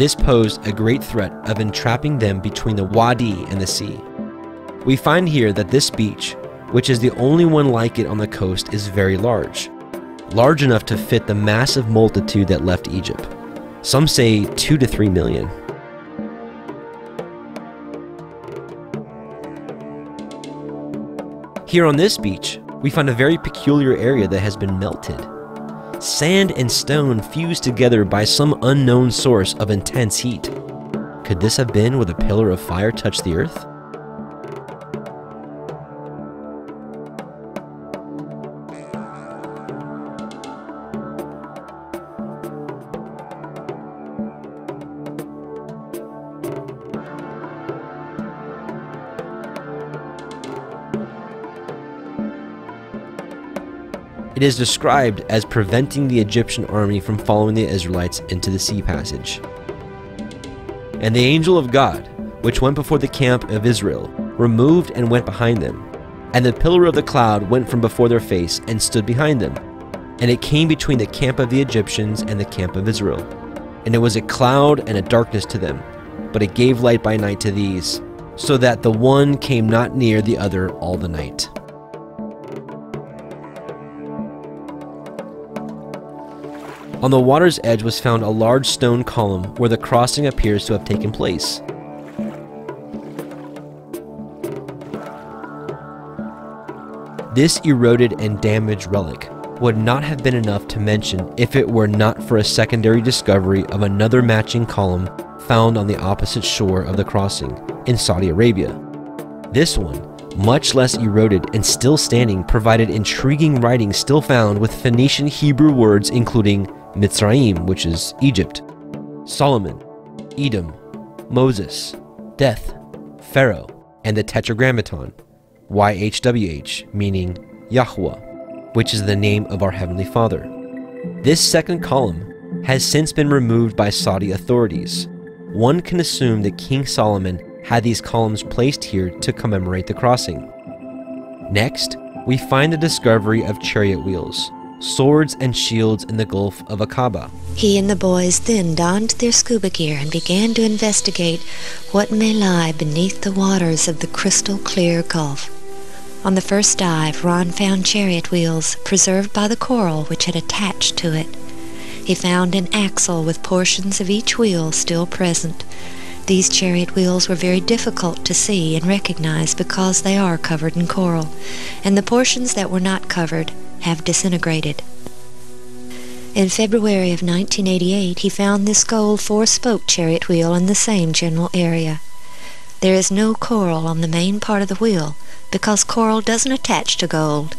This posed a great threat of entrapping them between the Wadi and the sea. We find here that this beach, which is the only one like it on the coast, is very large, large enough to fit the massive multitude that left Egypt. Some say 2 to 3 million. Here on this beach, we find a very peculiar area that has been melted. Sand and stone fused together by some unknown source of intense heat. Could this have been where the pillar of fire touched the earth? It is described as preventing the Egyptian army from following the Israelites into the sea passage. And the angel of God, which went before the camp of Israel, removed and went behind them. And the pillar of the cloud went from before their face and stood behind them. And it came between the camp of the Egyptians and the camp of Israel. And it was a cloud and a darkness to them, but it gave light by night to these, so that the one came not near the other all the night. On the water's edge was found a large stone column where the crossing appears to have taken place. This eroded and damaged relic would not have been enough to mention if it were not for a secondary discovery of another matching column found on the opposite shore of the crossing in Saudi Arabia. This one, much less eroded and still standing, provided intriguing writing still found with Phoenician Hebrew words including Mitzrayim, which is Egypt, Solomon, Edom, Moses, Death, Pharaoh, and the Tetragrammaton, YHWH, meaning Yahweh, which is the name of our Heavenly Father. This second column has since been removed by Saudi authorities. One can assume that King Solomon had these columns placed here to commemorate the crossing. Next, we find the discovery of chariot wheels, swords and shields in the Gulf of Aqaba. He and the boys then donned their scuba gear and began to investigate what may lie beneath the waters of the crystal clear Gulf. On the first dive, Ron found chariot wheels preserved by the coral which had attached to it. He found an axle with portions of each wheel still present. These chariot wheels were very difficult to see and recognize because they are covered in coral, and the portions that were not covered have disintegrated. In February of 1988, he found this gold four-spoke chariot wheel in the same general area. There is no coral on the main part of the wheel because coral doesn't attach to gold,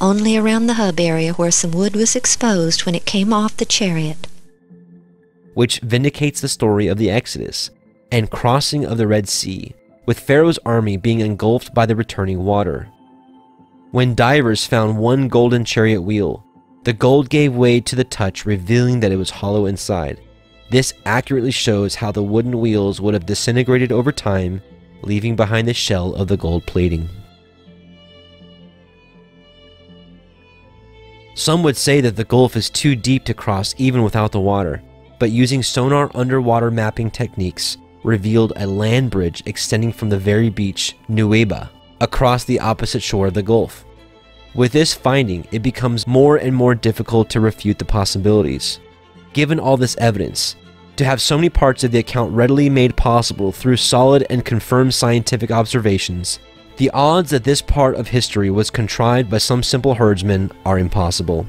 only around the hub area where some wood was exposed when it came off the chariot. Which vindicates the story of the Exodus and crossing of the Red Sea, with Pharaoh's army being engulfed by the returning water. When divers found one golden chariot wheel, the gold gave way to the touch, revealing that it was hollow inside. This accurately shows how the wooden wheels would have disintegrated over time, leaving behind the shell of the gold plating. Some would say that the Gulf is too deep to cross even without the water, but using sonar underwater mapping techniques revealed a land bridge extending from the very beach, Nuweiba, across the opposite shore of the Gulf. With this finding, it becomes more and more difficult to refute the possibilities. Given all this evidence, to have so many parts of the account readily made possible through solid and confirmed scientific observations, the odds that this part of history was contrived by some simple herdsman are impossible.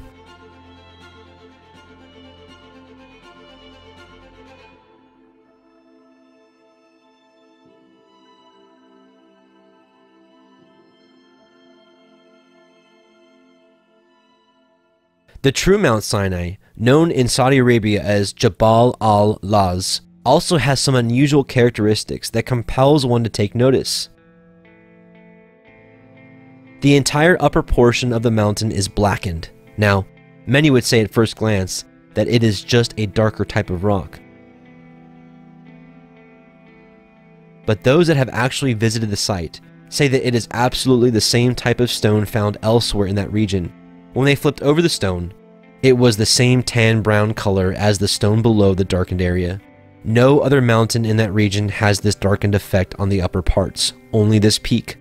The true Mount Sinai, known in Saudi Arabia as Jabal al-Lawz, also has some unusual characteristics that compels one to take notice. The entire upper portion of the mountain is blackened. Now, many would say at first glance that it is just a darker type of rock. But those that have actually visited the site say that it is absolutely the same type of stone found elsewhere in that region when they flipped over the stone, it was the same tan brown color as the stone below the darkened area. No other mountain in that region has this darkened effect on the upper parts, only this peak.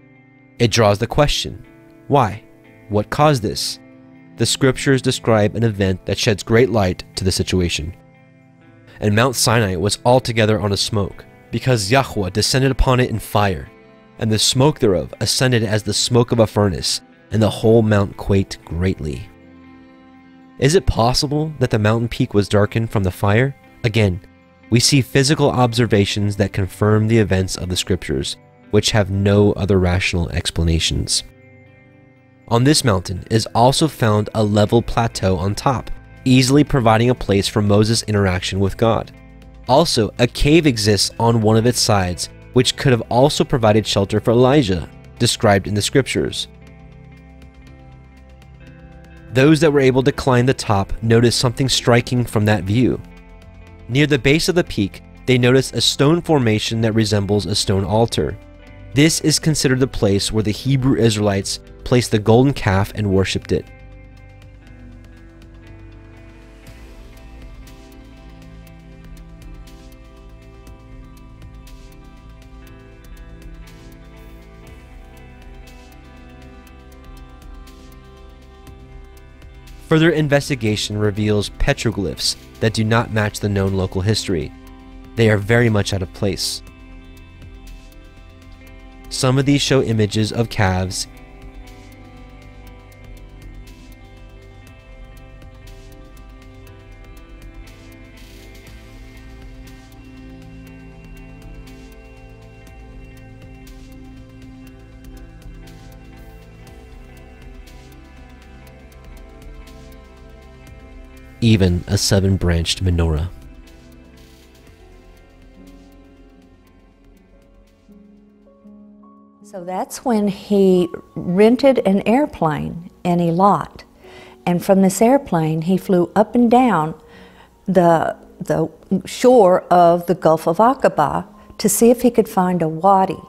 It draws the question, why? What caused this? The scriptures describe an event that sheds great light to the situation. And Mount Sinai was altogether on a smoke, because Yahweh descended upon it in fire, and the smoke thereof ascended as the smoke of a furnace, and the whole mount quaked greatly. Is it possible that the mountain peak was darkened from the fire? Again, we see physical observations that confirm the events of the scriptures, which have no other rational explanations. On this mountain is also found a level plateau on top, easily providing a place for Moses' interaction with God. Also, a cave exists on one of its sides, which could have also provided shelter for Elijah, described in the scriptures. Those that were able to climb the top noticed something striking from that view. Near the base of the peak, they noticed a stone formation that resembles a stone altar. This is considered the place where the Hebrew Israelites placed the golden calf and worshipped it. Further investigation reveals petroglyphs that do not match the known local history. They are very much out of place. Some of these show images of calves even a seven branched menorah. So that's when he rented an airplane in Eilat. And from this airplane, he flew up and down the, the shore of the Gulf of Aqaba to see if he could find a wadi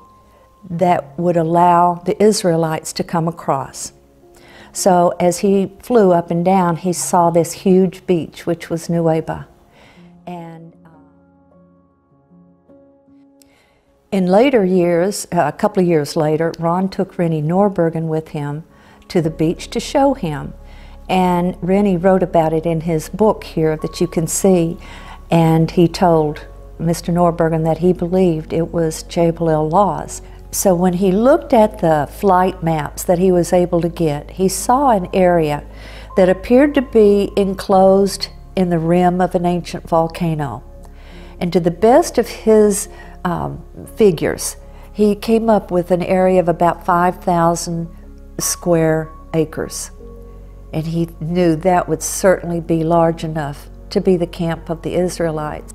that would allow the Israelites to come across. So as he flew up and down, he saw this huge beach, which was Nuweiba. And uh, in later years, uh, a couple of years later, Ron took Rennie Noorbergen with him to the beach to show him. And Rennie wrote about it in his book here that you can see. And he told Mr. Noorbergen that he believed it was Jebel El Lawz. So when he looked at the flight maps that he was able to get, he saw an area that appeared to be enclosed in the rim of an ancient volcano. And to the best of his um, figures, he came up with an area of about 5,000 square acres. And he knew that would certainly be large enough to be the camp of the Israelites.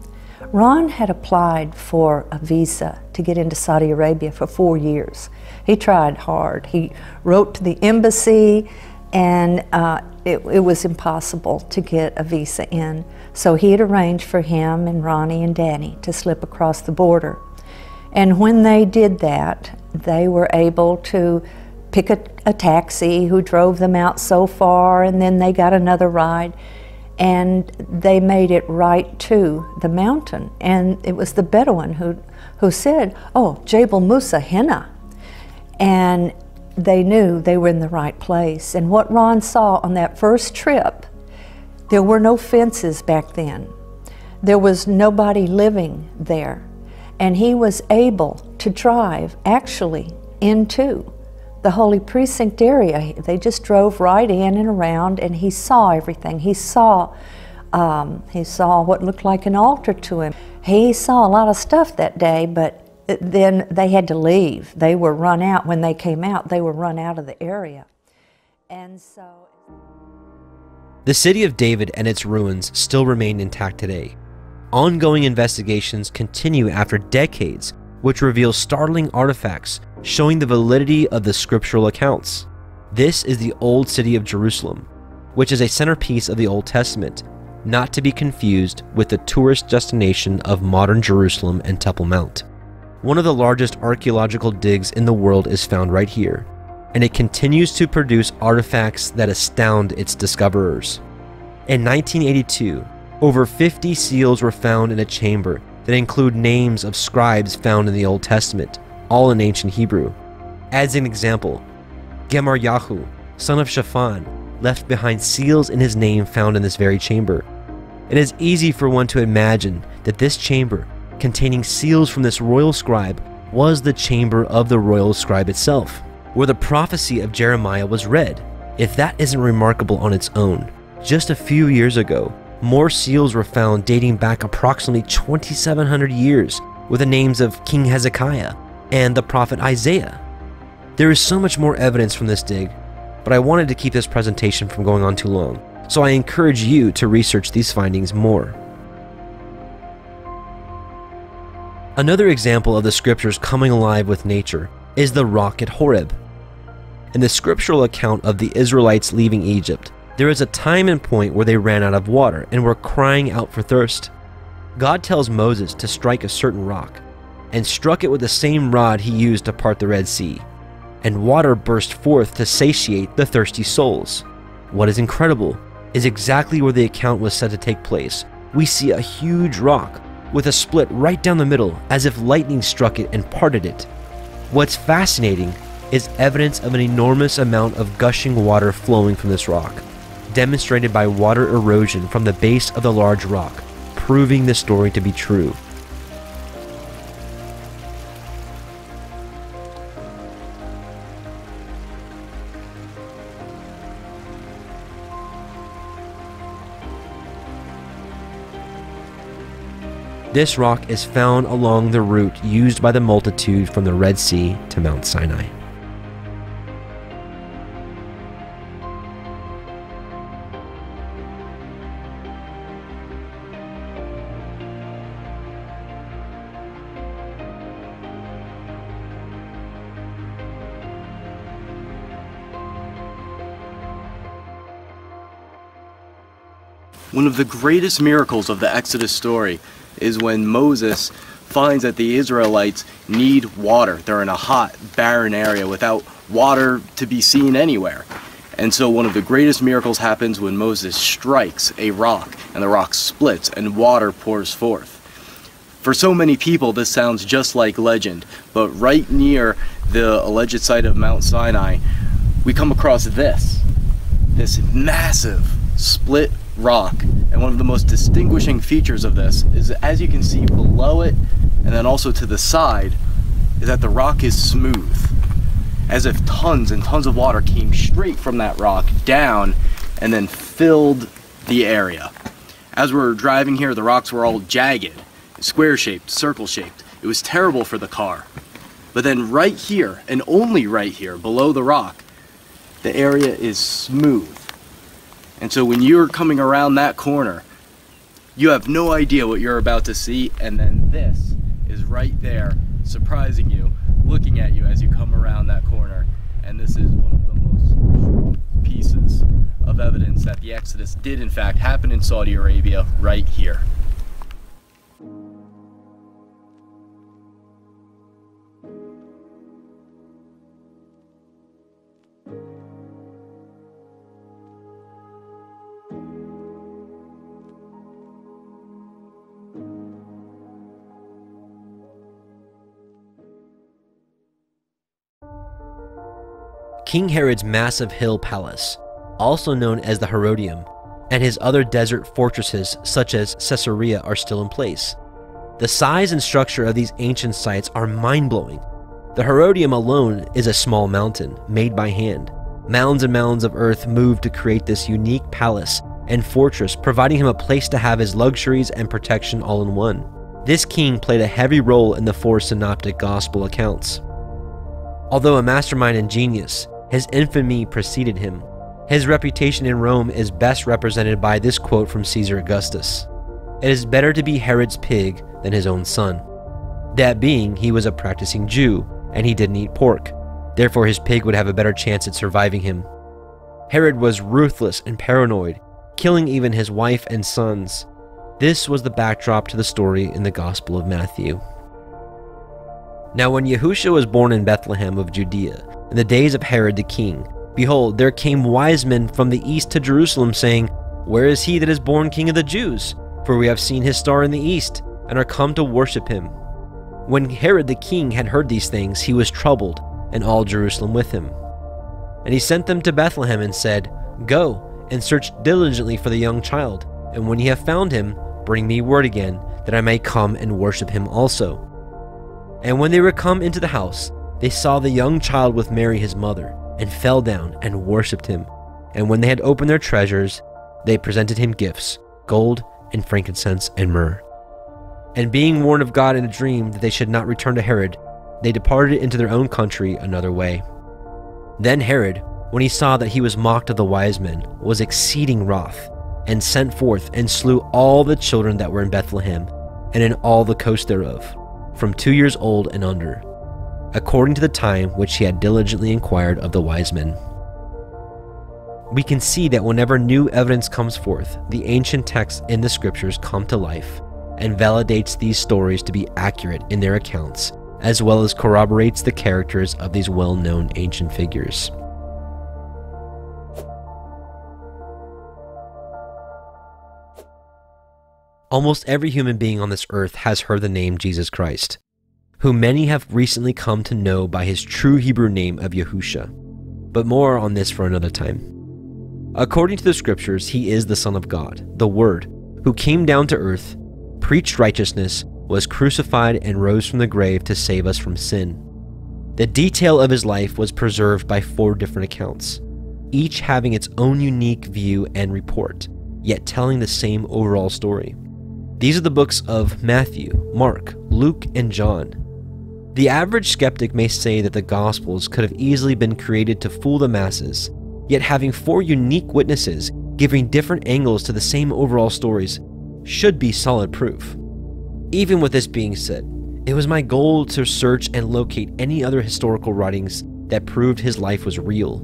Ron had applied for a visa to get into Saudi Arabia for four years. He tried hard. He wrote to the embassy, and uh, it, it, was impossible to get a visa in. So he had arranged for him and Ronnie and Danny to slip across the border. And when they did that, they were able to pick a, a taxi who drove them out so far, and then they got another ride and they made it right to the mountain. And it was the Bedouin who, who said, Oh, Jebel Musa Henna. And they knew they were in the right place. And what Ron saw on that first trip, there were no fences back then. There was nobody living there. And he was able to drive actually into the Holy Precinct area. They just drove right in and around, and he saw everything. He saw, um, he saw what looked like an altar to him. He saw a lot of stuff that day, but then they had to leave. They were run out. When they came out, they were run out of the area. And so. The city of David and its ruins still remain intact today. Ongoing investigations continue after decades, which reveals startling artifacts showing the validity of the scriptural accounts. This is the Old City of Jerusalem, which is a centerpiece of the Old Testament, not to be confused with the tourist destination of modern Jerusalem and Temple Mount. One of the largest archaeological digs in the world is found right here, and it continues to produce artifacts that astound its discoverers. In 1982, over 50 seals were found in a chamber that include names of scribes found in the Old Testament, all in ancient Hebrew. As an example, Gemaryahu, son of Shaphan, left behind seals in his name found in this very chamber. It is easy for one to imagine that this chamber, containing seals from this royal scribe, was the chamber of the royal scribe itself, where the prophecy of Jeremiah was read. If that isn't remarkable on its own, just a few years ago, more seals were found dating back approximately 2,700 years with the names of King Hezekiah, and the prophet Isaiah. There is so much more evidence from this dig, but I wanted to keep this presentation from going on too long, so I encourage you to research these findings more. Another example of the scriptures coming alive with nature is the rock at Horeb. In the scriptural account of the Israelites leaving Egypt, there is a time and point where they ran out of water and were crying out for thirst. God tells Moses to strike a certain rock, and struck it with the same rod he used to part the Red Sea. And water burst forth to satiate the thirsty souls. What is incredible is exactly where the account was said to take place. We see a huge rock with a split right down the middle as if lightning struck it and parted it. What's fascinating is evidence of an enormous amount of gushing water flowing from this rock, demonstrated by water erosion from the base of the large rock, proving the story to be true. This rock is found along the route used by the multitude from the Red Sea to Mount Sinai. One of the greatest miracles of the Exodus story is when Moses finds that the Israelites need water. They're in a hot, barren area without water to be seen anywhere. And so one of the greatest miracles happens when Moses strikes a rock and the rock splits and water pours forth. For so many people, this sounds just like legend, but right near the alleged site of Mount Sinai, we come across this. This massive split rock. And one of the most distinguishing features of this is as you can see below it, and then also to the side, is that the rock is smooth. As if tons and tons of water came straight from that rock down and then filled the area. As we were driving here, the rocks were all jagged, square shaped, circle shaped. It was terrible for the car. But then right here, and only right here, below the rock, the area is smooth. And so when you're coming around that corner, you have no idea what you're about to see, and then this is right there, surprising you, looking at you as you come around that corner. And this is one of the most pieces of evidence that the Exodus did in fact happen in Saudi Arabia right here. King Herod's massive hill palace, also known as the Herodium, and his other desert fortresses such as Caesarea are still in place. The size and structure of these ancient sites are mind-blowing. The Herodium alone is a small mountain, made by hand. Mounds and mounds of earth moved to create this unique palace and fortress, providing him a place to have his luxuries and protection all in one. This king played a heavy role in the four synoptic gospel accounts. Although a mastermind and genius, his infamy preceded him. His reputation in Rome is best represented by this quote from Caesar Augustus It is better to be Herod's pig than his own son. That being, he was a practicing Jew, and he didn't eat pork. Therefore, his pig would have a better chance at surviving him. Herod was ruthless and paranoid, killing even his wife and sons. This was the backdrop to the story in the Gospel of Matthew. Now, when Yahusha was born in Bethlehem of Judea, in the days of Herod the king, behold, there came wise men from the east to Jerusalem, saying, Where is he that is born king of the Jews? For we have seen his star in the east, and are come to worship him. When Herod the king had heard these things, he was troubled, and all Jerusalem with him. And he sent them to Bethlehem and said, Go and search diligently for the young child, and when ye have found him, bring me word again, that I may come and worship him also. And when they were come into the house, they saw the young child with Mary his mother, and fell down and worshipped him. And when they had opened their treasures, they presented him gifts gold, and frankincense, and myrrh. And being warned of God in a dream that they should not return to Herod, they departed into their own country another way. Then Herod, when he saw that he was mocked of the wise men, was exceeding wroth, and sent forth and slew all the children that were in Bethlehem, and in all the coast thereof, from two years old and under, according to the time which he had diligently inquired of the wise men. We can see that whenever new evidence comes forth, the ancient texts in the scriptures come to life and validates these stories to be accurate in their accounts, as well as corroborates the characters of these well known ancient figures. Almost every human being on this earth has heard the name Jesus Christ, who many have recently come to know by his true Hebrew name of Yahusha. But more on this for another time. According to the scriptures, he is the Son of God, the Word, who came down to earth, preached righteousness, was crucified, and rose from the grave to save us from sin. The detail of his life was preserved by four different accounts, each having its own unique view and report, yet telling the same overall story. These are the books of Matthew, Mark, Luke, and John. The average skeptic may say that the Gospels could have easily been created to fool the masses, yet having four unique witnesses giving different angles to the same overall stories should be solid proof. Even with this being said, it was my goal to search and locate any other historical writings that proved his life was real.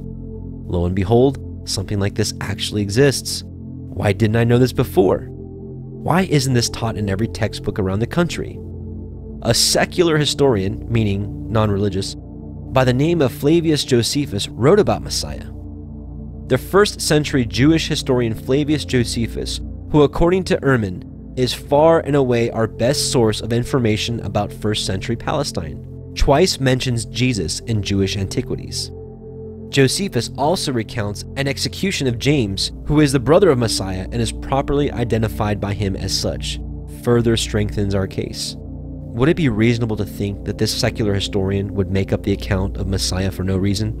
Lo and behold, something like this actually exists. Why didn't I know this before? Why isn't this taught in every textbook around the country? A secular historian, meaning non religious, by the name of Flavius Josephus wrote about Messiah. The first century Jewish historian Flavius Josephus, who, according to Ehrman, is far and away our best source of information about first century Palestine, twice mentions Jesus in Jewish antiquities. Josephus also recounts an execution of James, who is the brother of Messiah and is properly identified by him as such, further strengthens our case. Would it be reasonable to think that this secular historian would make up the account of Messiah for no reason?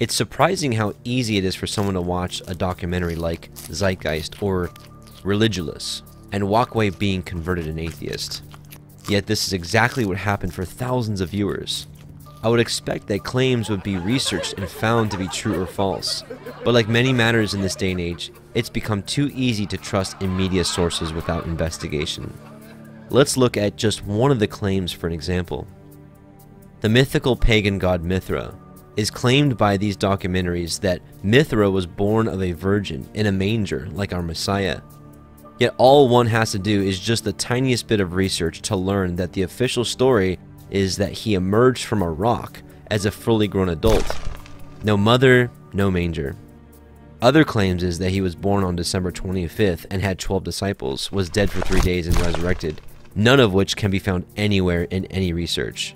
It's surprising how easy it is for someone to watch a documentary like Zeitgeist or Religulous and walk away being converted an atheist. Yet this is exactly what happened for thousands of viewers. I would expect that claims would be researched and found to be true or false, but like many matters in this day and age, it's become too easy to trust in media sources without investigation. Let's look at just one of the claims for an example. The mythical pagan god Mithra is claimed by these documentaries that Mithra was born of a virgin in a manger like our Messiah. Yet all one has to do is just the tiniest bit of research to learn that the official story is that he emerged from a rock as a fully grown adult. No mother, no manger. Other claims is that he was born on December 25th and had 12 disciples, was dead for 3 days and resurrected, none of which can be found anywhere in any research.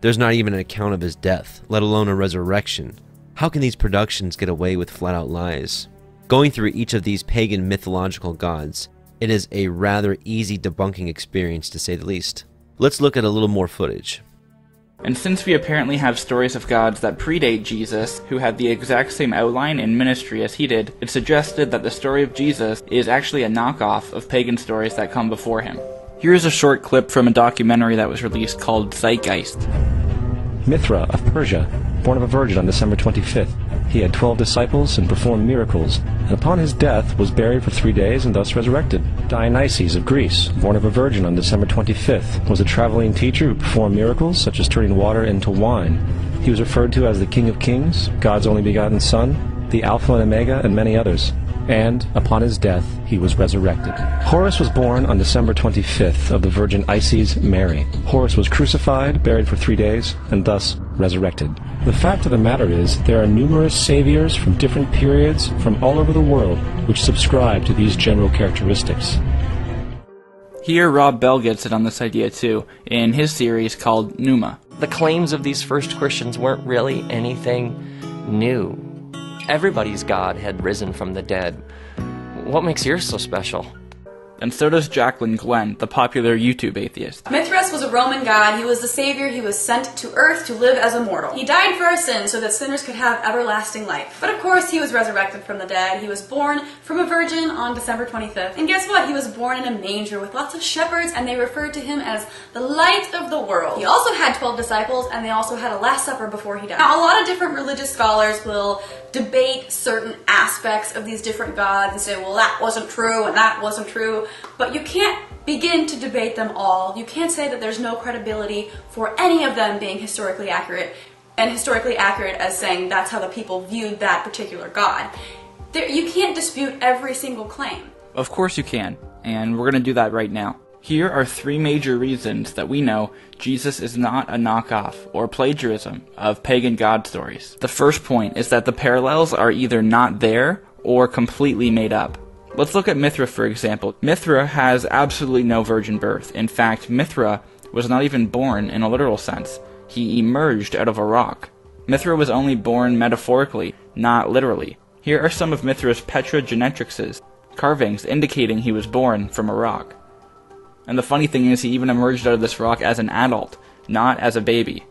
There's not even an account of his death, let alone a resurrection. How can these productions get away with flat out lies? Going through each of these pagan mythological gods, it is a rather easy debunking experience to say the least. Let's look at a little more footage. And since we apparently have stories of gods that predate Jesus, who had the exact same outline and ministry as he did, it's suggested that the story of Jesus is actually a knockoff of pagan stories that come before him. Here's a short clip from a documentary that was released called Zeitgeist. Mithra of Persia, born of a virgin on December 25th. He had twelve disciples and performed miracles, and upon his death was buried for three days and thus resurrected. Dionysius of Greece, born of a virgin on December 25th, was a traveling teacher who performed miracles such as turning water into wine. He was referred to as the King of Kings, God's only begotten Son, the Alpha and Omega, and many others and upon his death he was resurrected. Horus was born on December 25th of the Virgin Isis Mary. Horus was crucified, buried for three days, and thus resurrected. The fact of the matter is, there are numerous saviors from different periods from all over the world which subscribe to these general characteristics. Here, Rob Bell gets it on this idea too, in his series called Nooma. The claims of these first Christians weren't really anything new Everybody's God had risen from the dead. What makes yours so special? And so does Jaclyn Glenn, the popular YouTube atheist. Mithras was a Roman god. He was the savior. He was sent to earth to live as a mortal. He died for our sins so that sinners could have everlasting life. But of course, he was resurrected from the dead. He was born from a virgin on December 25th. And guess what? He was born in a manger with lots of shepherds, and they referred to him as the light of the world. He also had 12 disciples, and they also had a Last Supper before he died. Now, a lot of different religious scholars will debate certain aspects of these different gods and say, well, that wasn't true and that wasn't true. But you can't begin to debate them all. You can't say that there's no credibility for any of them being historically accurate and historically accurate as saying that's how the people viewed that particular god. There, you can't dispute every single claim. Of course you can, and we're going to do that right now. Here are three major reasons that we know Jesus is not a knockoff or plagiarism of pagan god stories. The first point is that the parallels are either not there or completely made up. Let's look at Mithra for example. Mithra has absolutely no virgin birth. In fact, Mithra was not even born in a literal sense. He emerged out of a rock. Mithra was only born metaphorically, not literally. Here are some of Mithra's Petra Genetrixes, carvings indicating he was born from a rock. And the funny thing is, he even emerged out of this rock as an adult, not as a baby.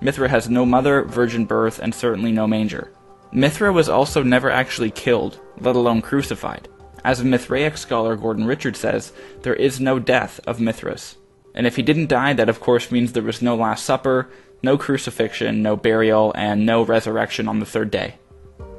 Mithra has no mother, virgin birth, and certainly no manger. Mithra was also never actually killed, let alone crucified. As Mithraic scholar Gordon Richard says, there is no death of Mithras. And if he didn't die, that of course means there was no Last Supper, no crucifixion, no burial, and no resurrection on the third day.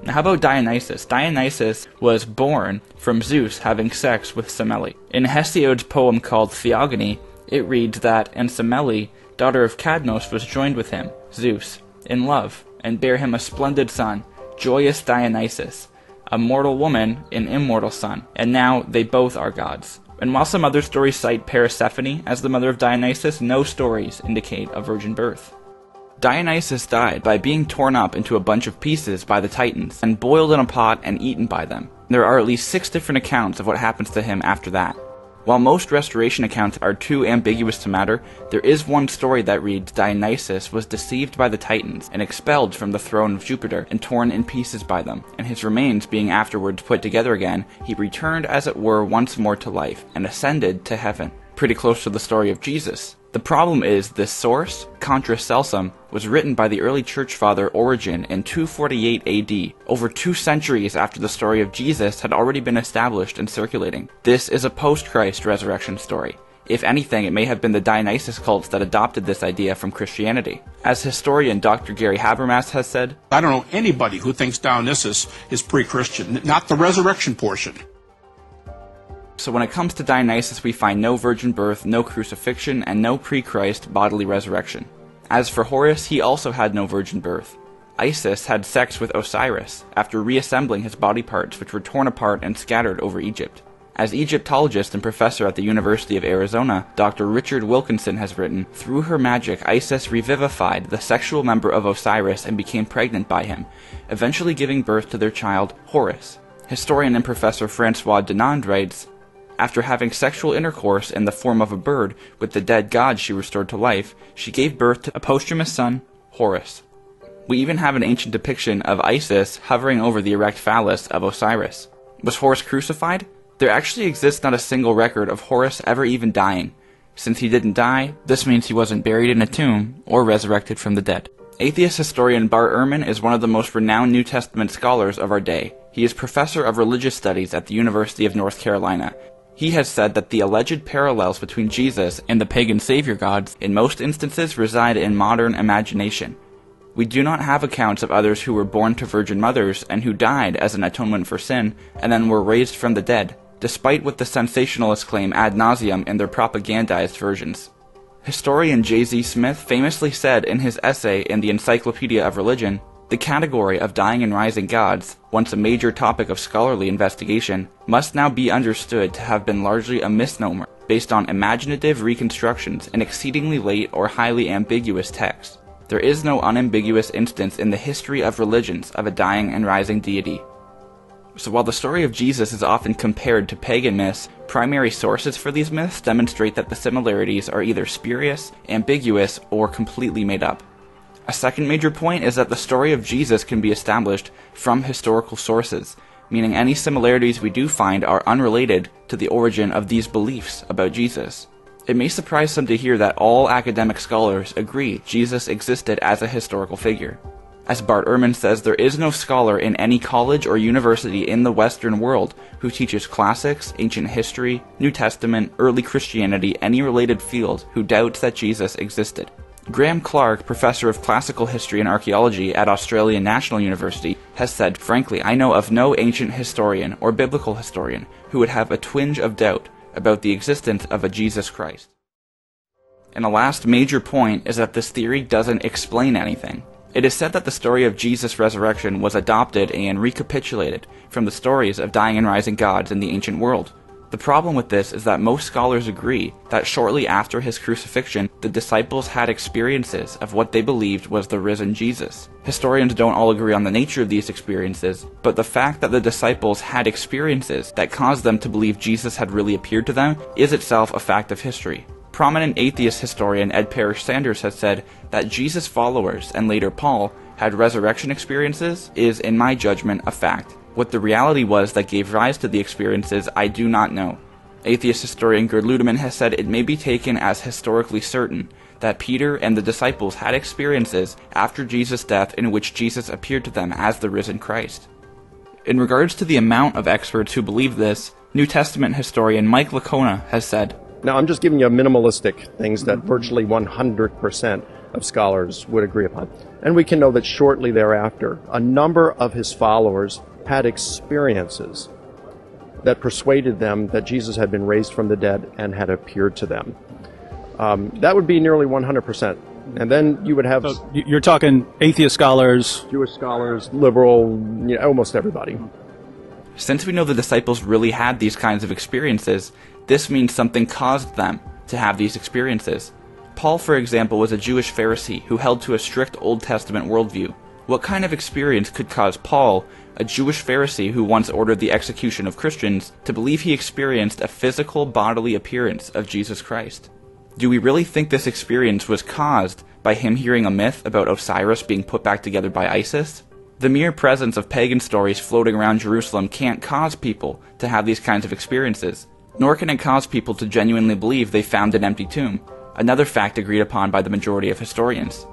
Now, how about Dionysus? Dionysus was born from Zeus having sex with Semele. In Hesiod's poem called Theogony, it reads that, and Semele, daughter of Cadmos, was joined with him, Zeus, in love, and bare him a splendid son, joyous Dionysus, a mortal woman, an immortal son, and now they both are gods. And while some other stories cite Persephone as the mother of Dionysus, no stories indicate a virgin birth. Dionysus died by being torn up into a bunch of pieces by the Titans and boiled in a pot and eaten by them. There are at least six different accounts of what happens to him after that. While most restoration accounts are too ambiguous to matter, there is one story that reads Dionysus was deceived by the Titans and expelled from the throne of Jupiter and torn in pieces by them, and his remains being afterwards put together again, he returned as it were once more to life and ascended to heaven. Pretty close to the story of Jesus. The problem is this source, Contra Celsum, was written by the early church father Origen in 248 AD, over two centuries after the story of Jesus had already been established and circulating. This is a post-Christ resurrection story. If anything, it may have been the Dionysus cults that adopted this idea from Christianity. As historian Dr. Gary Habermas has said, I don't know anybody who thinks Dionysus is pre-Christian, not the resurrection portion. So when it comes to Dionysus, we find no virgin birth, no crucifixion, and no pre-Christ bodily resurrection. As for Horus, he also had no virgin birth. Isis had sex with Osiris after reassembling his body parts which were torn apart and scattered over Egypt. As Egyptologist and professor at the University of Arizona, Dr. Richard Wilkinson has written, through her magic, Isis revivified the sexual member of Osiris and became pregnant by him, eventually giving birth to their child, Horus. Historian and professor Françoise Dunand writes, after having sexual intercourse in the form of a bird with the dead god she restored to life, she gave birth to a posthumous son, Horus. We even have an ancient depiction of Isis hovering over the erect phallus of Osiris. Was Horus crucified? There actually exists not a single record of Horus ever even dying. Since he didn't die, this means he wasn't buried in a tomb or resurrected from the dead. Atheist historian Bart Ehrman is one of the most renowned New Testament scholars of our day. He is professor of religious studies at the University of North Carolina he has said that the alleged parallels between Jesus and the pagan savior gods in most instances reside in modern imagination. We do not have accounts of others who were born to virgin mothers and who died as an atonement for sin and then were raised from the dead, despite what the sensationalists claim ad nauseum in their propagandized versions. Historian J.Z. Smith famously said in his essay in the Encyclopedia of Religion the category of dying and rising gods, once a major topic of scholarly investigation, must now be understood to have been largely a misnomer based on imaginative reconstructions and exceedingly late or highly ambiguous texts. There is no unambiguous instance in the history of religions of a dying and rising deity. So while the story of Jesus is often compared to pagan myths, primary sources for these myths demonstrate that the similarities are either spurious, ambiguous, or completely made up. A second major point is that the story of Jesus can be established from historical sources, meaning any similarities we do find are unrelated to the origin of these beliefs about Jesus. It may surprise some to hear that all academic scholars agree Jesus existed as a historical figure. As Bart Ehrman says, there is no scholar in any college or university in the Western world who teaches classics, ancient history, New Testament, early Christianity, any related field who doubts that Jesus existed. Graeme Clarke, professor of classical history and archaeology at Australian National University, has said, Frankly, I know of no ancient historian or biblical historian who would have a twinge of doubt about the existence of a Jesus Christ. And a last major point is that this theory doesn't explain anything. It is said that the story of Jesus' resurrection was adopted and recapitulated from the stories of dying and rising gods in the ancient world. The problem with this is that most scholars agree that shortly after his crucifixion, the disciples had experiences of what they believed was the risen Jesus. Historians don't all agree on the nature of these experiences, but the fact that the disciples had experiences that caused them to believe Jesus had really appeared to them is itself a fact of history. Prominent atheist historian Ed Parish Sanders has said that Jesus' followers, and later Paul, had resurrection experiences is, in my judgment, a fact. What the reality was that gave rise to the experiences, I do not know. Atheist historian Gerd Ludemann has said it may be taken as historically certain that Peter and the disciples had experiences after Jesus' death in which Jesus appeared to them as the risen Christ. In regards to the amount of experts who believe this, New Testament historian Mike Licona has said, Now I'm just giving you minimalistic things that virtually 100% of scholars would agree upon. And we can know that shortly thereafter, a number of his followers had experiences that persuaded them that Jesus had been raised from the dead and had appeared to them. Um, that would be nearly 100%. And then you would have. So you're talking atheist scholars, Jewish scholars, liberal, you know, almost everybody. Since we know the disciples really had these kinds of experiences, this means something caused them to have these experiences. Paul, for example, was a Jewish Pharisee who held to a strict Old Testament worldview. What kind of experience could cause Paul, a Jewish Pharisee who once ordered the execution of Christians, to believe he experienced a physical bodily appearance of Jesus Christ? Do we really think this experience was caused by him hearing a myth about Osiris being put back together by Isis? The mere presence of pagan stories floating around Jerusalem can't cause people to have these kinds of experiences, nor can it cause people to genuinely believe they found an empty tomb, another fact agreed upon by the majority of historians.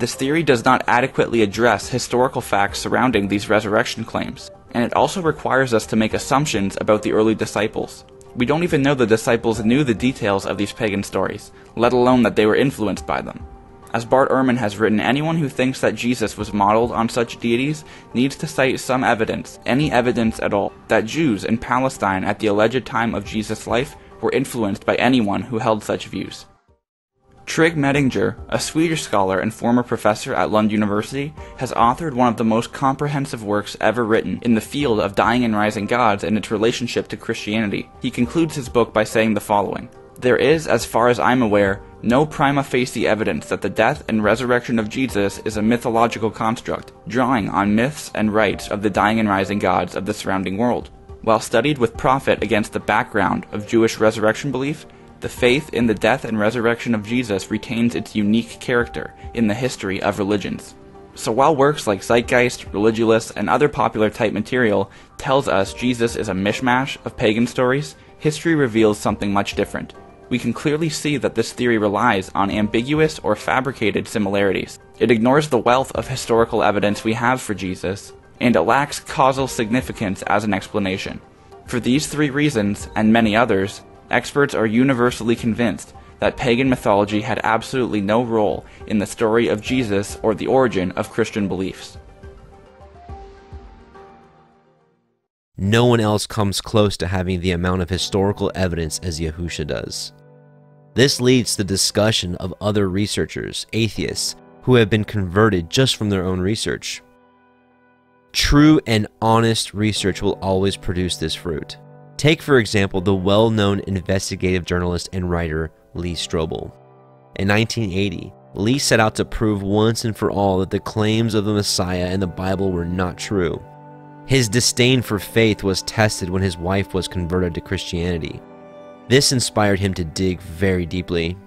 This theory does not adequately address historical facts surrounding these resurrection claims, and it also requires us to make assumptions about the early disciples. We don't even know the disciples knew the details of these pagan stories, let alone that they were influenced by them. As Bart Ehrman has written, anyone who thinks that Jesus was modeled on such deities needs to cite some evidence, any evidence at all, that Jews in Palestine at the alleged time of Jesus' life were influenced by anyone who held such views. Trig Mettinger, a Swedish scholar and former professor at Lund University, has authored one of the most comprehensive works ever written in the field of dying and rising gods and its relationship to Christianity. He concludes his book by saying the following There is, as far as I'm aware, no prima facie evidence that the death and resurrection of Jesus is a mythological construct, drawing on myths and rites of the dying and rising gods of the surrounding world. While studied with profit against the background of Jewish resurrection belief, the faith in the death and resurrection of Jesus retains its unique character in the history of religions. So while works like Zeitgeist, Religulous, and other popular type material tells us Jesus is a mishmash of pagan stories, history reveals something much different. We can clearly see that this theory relies on ambiguous or fabricated similarities. It ignores the wealth of historical evidence we have for Jesus, and it lacks causal significance as an explanation. For these three reasons, and many others, experts are universally convinced that pagan mythology had absolutely no role in the story of Jesus or the origin of Christian beliefs. No one else comes close to having the amount of historical evidence as Yahusha does. This leads to the discussion of other researchers, atheists, who have been converted just from their own research. True and honest research will always produce this fruit. Take, for example, the well known investigative journalist and writer Lee Strobel. In 1980, Lee set out to prove once and for all that the claims of the Messiah and the Bible were not true. His disdain for faith was tested when his wife was converted to Christianity. This inspired him to dig very deeply.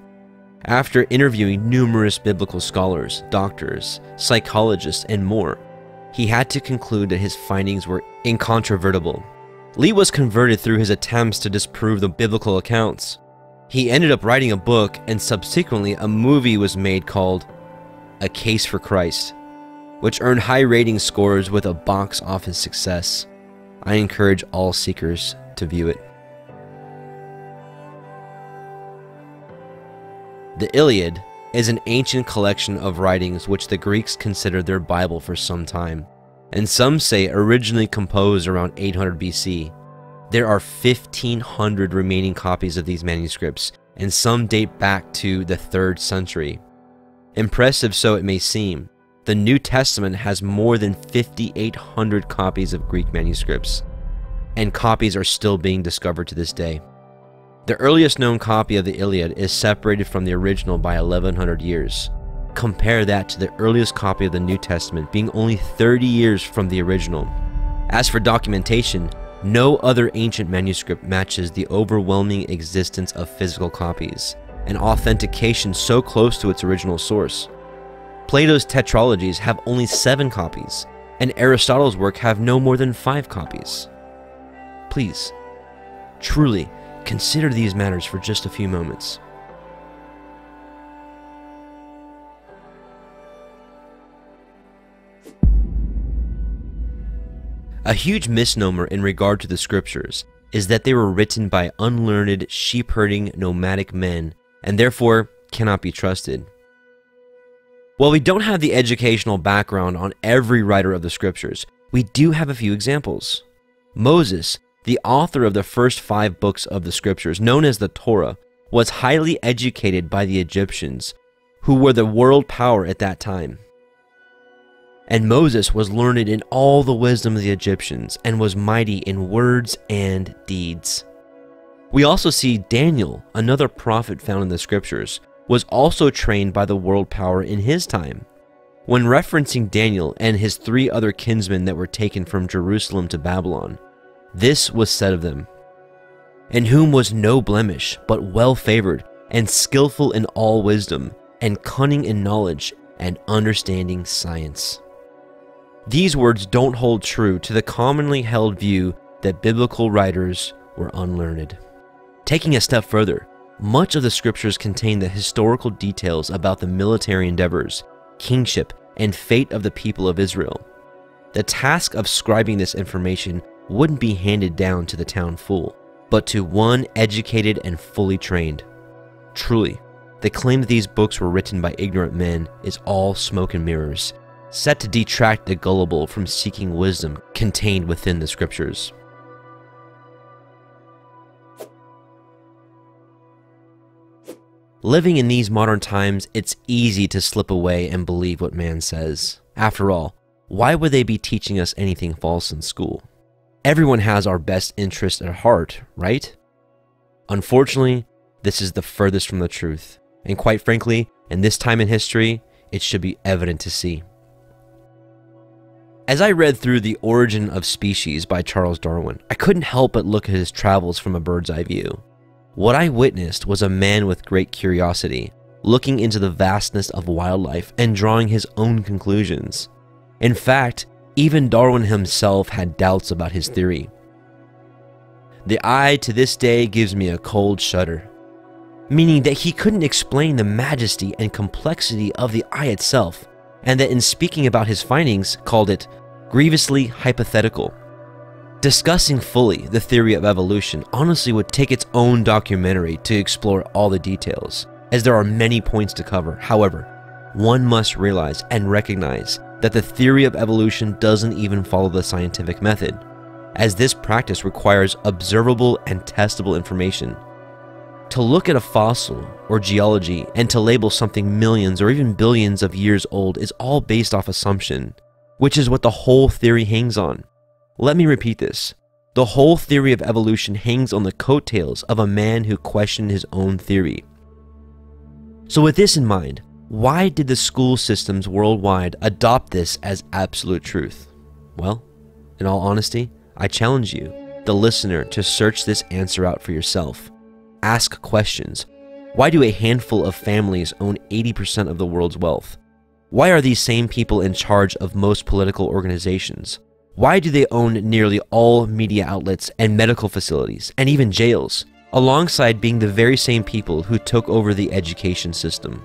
After interviewing numerous biblical scholars, doctors, psychologists, and more, he had to conclude that his findings were incontrovertible. Lee was converted through his attempts to disprove the biblical accounts. He ended up writing a book, and subsequently, a movie was made called A Case for Christ, which earned high rating scores with a box office success. I encourage all seekers to view it. The Iliad is an ancient collection of writings which the Greeks considered their Bible for some time, and some say originally composed around 800 BC. There are 1,500 remaining copies of these manuscripts, and some date back to the 3rd century. Impressive so it may seem, the New Testament has more than 5,800 copies of Greek manuscripts, and copies are still being discovered to this day. The earliest known copy of the Iliad is separated from the original by 1100 years. Compare that to the earliest copy of the New Testament being only 30 years from the original. As for documentation, no other ancient manuscript matches the overwhelming existence of physical copies, and authentication so close to its original source. Plato's tetralogies have only seven copies, and Aristotle's work have no more than five copies. Please, truly, consider these matters for just a few moments. A huge misnomer in regard to the scriptures is that they were written by unlearned, sheep herding, nomadic men, and therefore cannot be trusted. While we don't have the educational background on every writer of the scriptures, we do have a few examples. Moses, the author of the first five books of the scriptures, known as the Torah, was highly educated by the Egyptians, who were the world power at that time. And Moses was learned in all the wisdom of the Egyptians and was mighty in words and deeds. We also see Daniel, another prophet found in the scriptures, was also trained by the world power in his time. When referencing Daniel and his three other kinsmen that were taken from Jerusalem to Babylon, this was said of them In whom was no blemish, but well favored, and skillful in all wisdom, and cunning in knowledge, and understanding science. These words don't hold true to the commonly held view that biblical writers were unlearned. Taking a step further, much of the scriptures contain the historical details about the military endeavors, kingship, and fate of the people of Israel. The task of scribing this information wouldn't be handed down to the town fool, but to one educated and fully trained. Truly, the claim that these books were written by ignorant men is all smoke and mirrors, set to detract the gullible from seeking wisdom contained within the scriptures. Living in these modern times, it's easy to slip away and believe what man says. After all, why would they be teaching us anything false in school? Everyone has our best interest at heart, right? Unfortunately, this is the furthest from the truth. And quite frankly, in this time in history, it should be evident to see. As I read through The Origin of Species by Charles Darwin, I couldn't help but look at his travels from a bird's eye view. What I witnessed was a man with great curiosity, looking into the vastness of wildlife and drawing his own conclusions. In fact, even Darwin himself had doubts about his theory. The eye to this day gives me a cold shudder, meaning that he couldn't explain the majesty and complexity of the eye itself, and that in speaking about his findings called it grievously hypothetical. Discussing fully the theory of evolution honestly would take its own documentary to explore all the details, as there are many points to cover. However, one must realize and recognize that the theory of evolution doesn't even follow the scientific method, as this practice requires observable and testable information. To look at a fossil or geology and to label something millions or even billions of years old is all based off assumption, which is what the whole theory hangs on. Let me repeat this. The whole theory of evolution hangs on the coattails of a man who questioned his own theory. So, with this in mind, why did the school systems worldwide adopt this as absolute truth? Well, in all honesty, I challenge you, the listener, to search this answer out for yourself ask questions. Why do a handful of families own 80% of the world's wealth? Why are these same people in charge of most political organizations? Why do they own nearly all media outlets and medical facilities, and even jails, alongside being the very same people who took over the education system?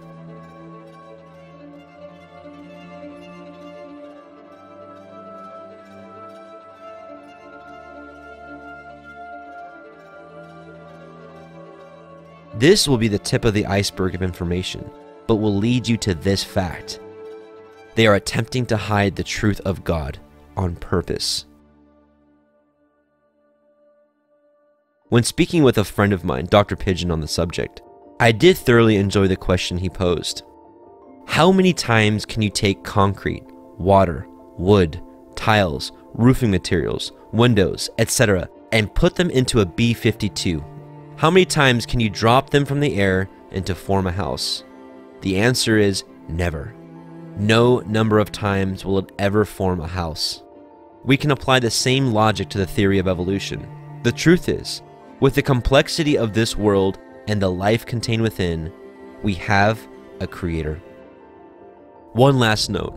This will be the tip of the iceberg of information, but will lead you to this fact. They are attempting to hide the truth of God on purpose. When speaking with a friend of mine, Dr. Pidgeon, on the subject, I did thoroughly enjoy the question he posed. How many times can you take concrete, water, wood, tiles, roofing materials, windows, etc., and put them into a B 52 how many times can you drop them from the air and to form a house? The answer is never. No number of times will it ever form a house. We can apply the same logic to the theory of evolution. The truth is, with the complexity of this world and the life contained within, we have a creator. One last note.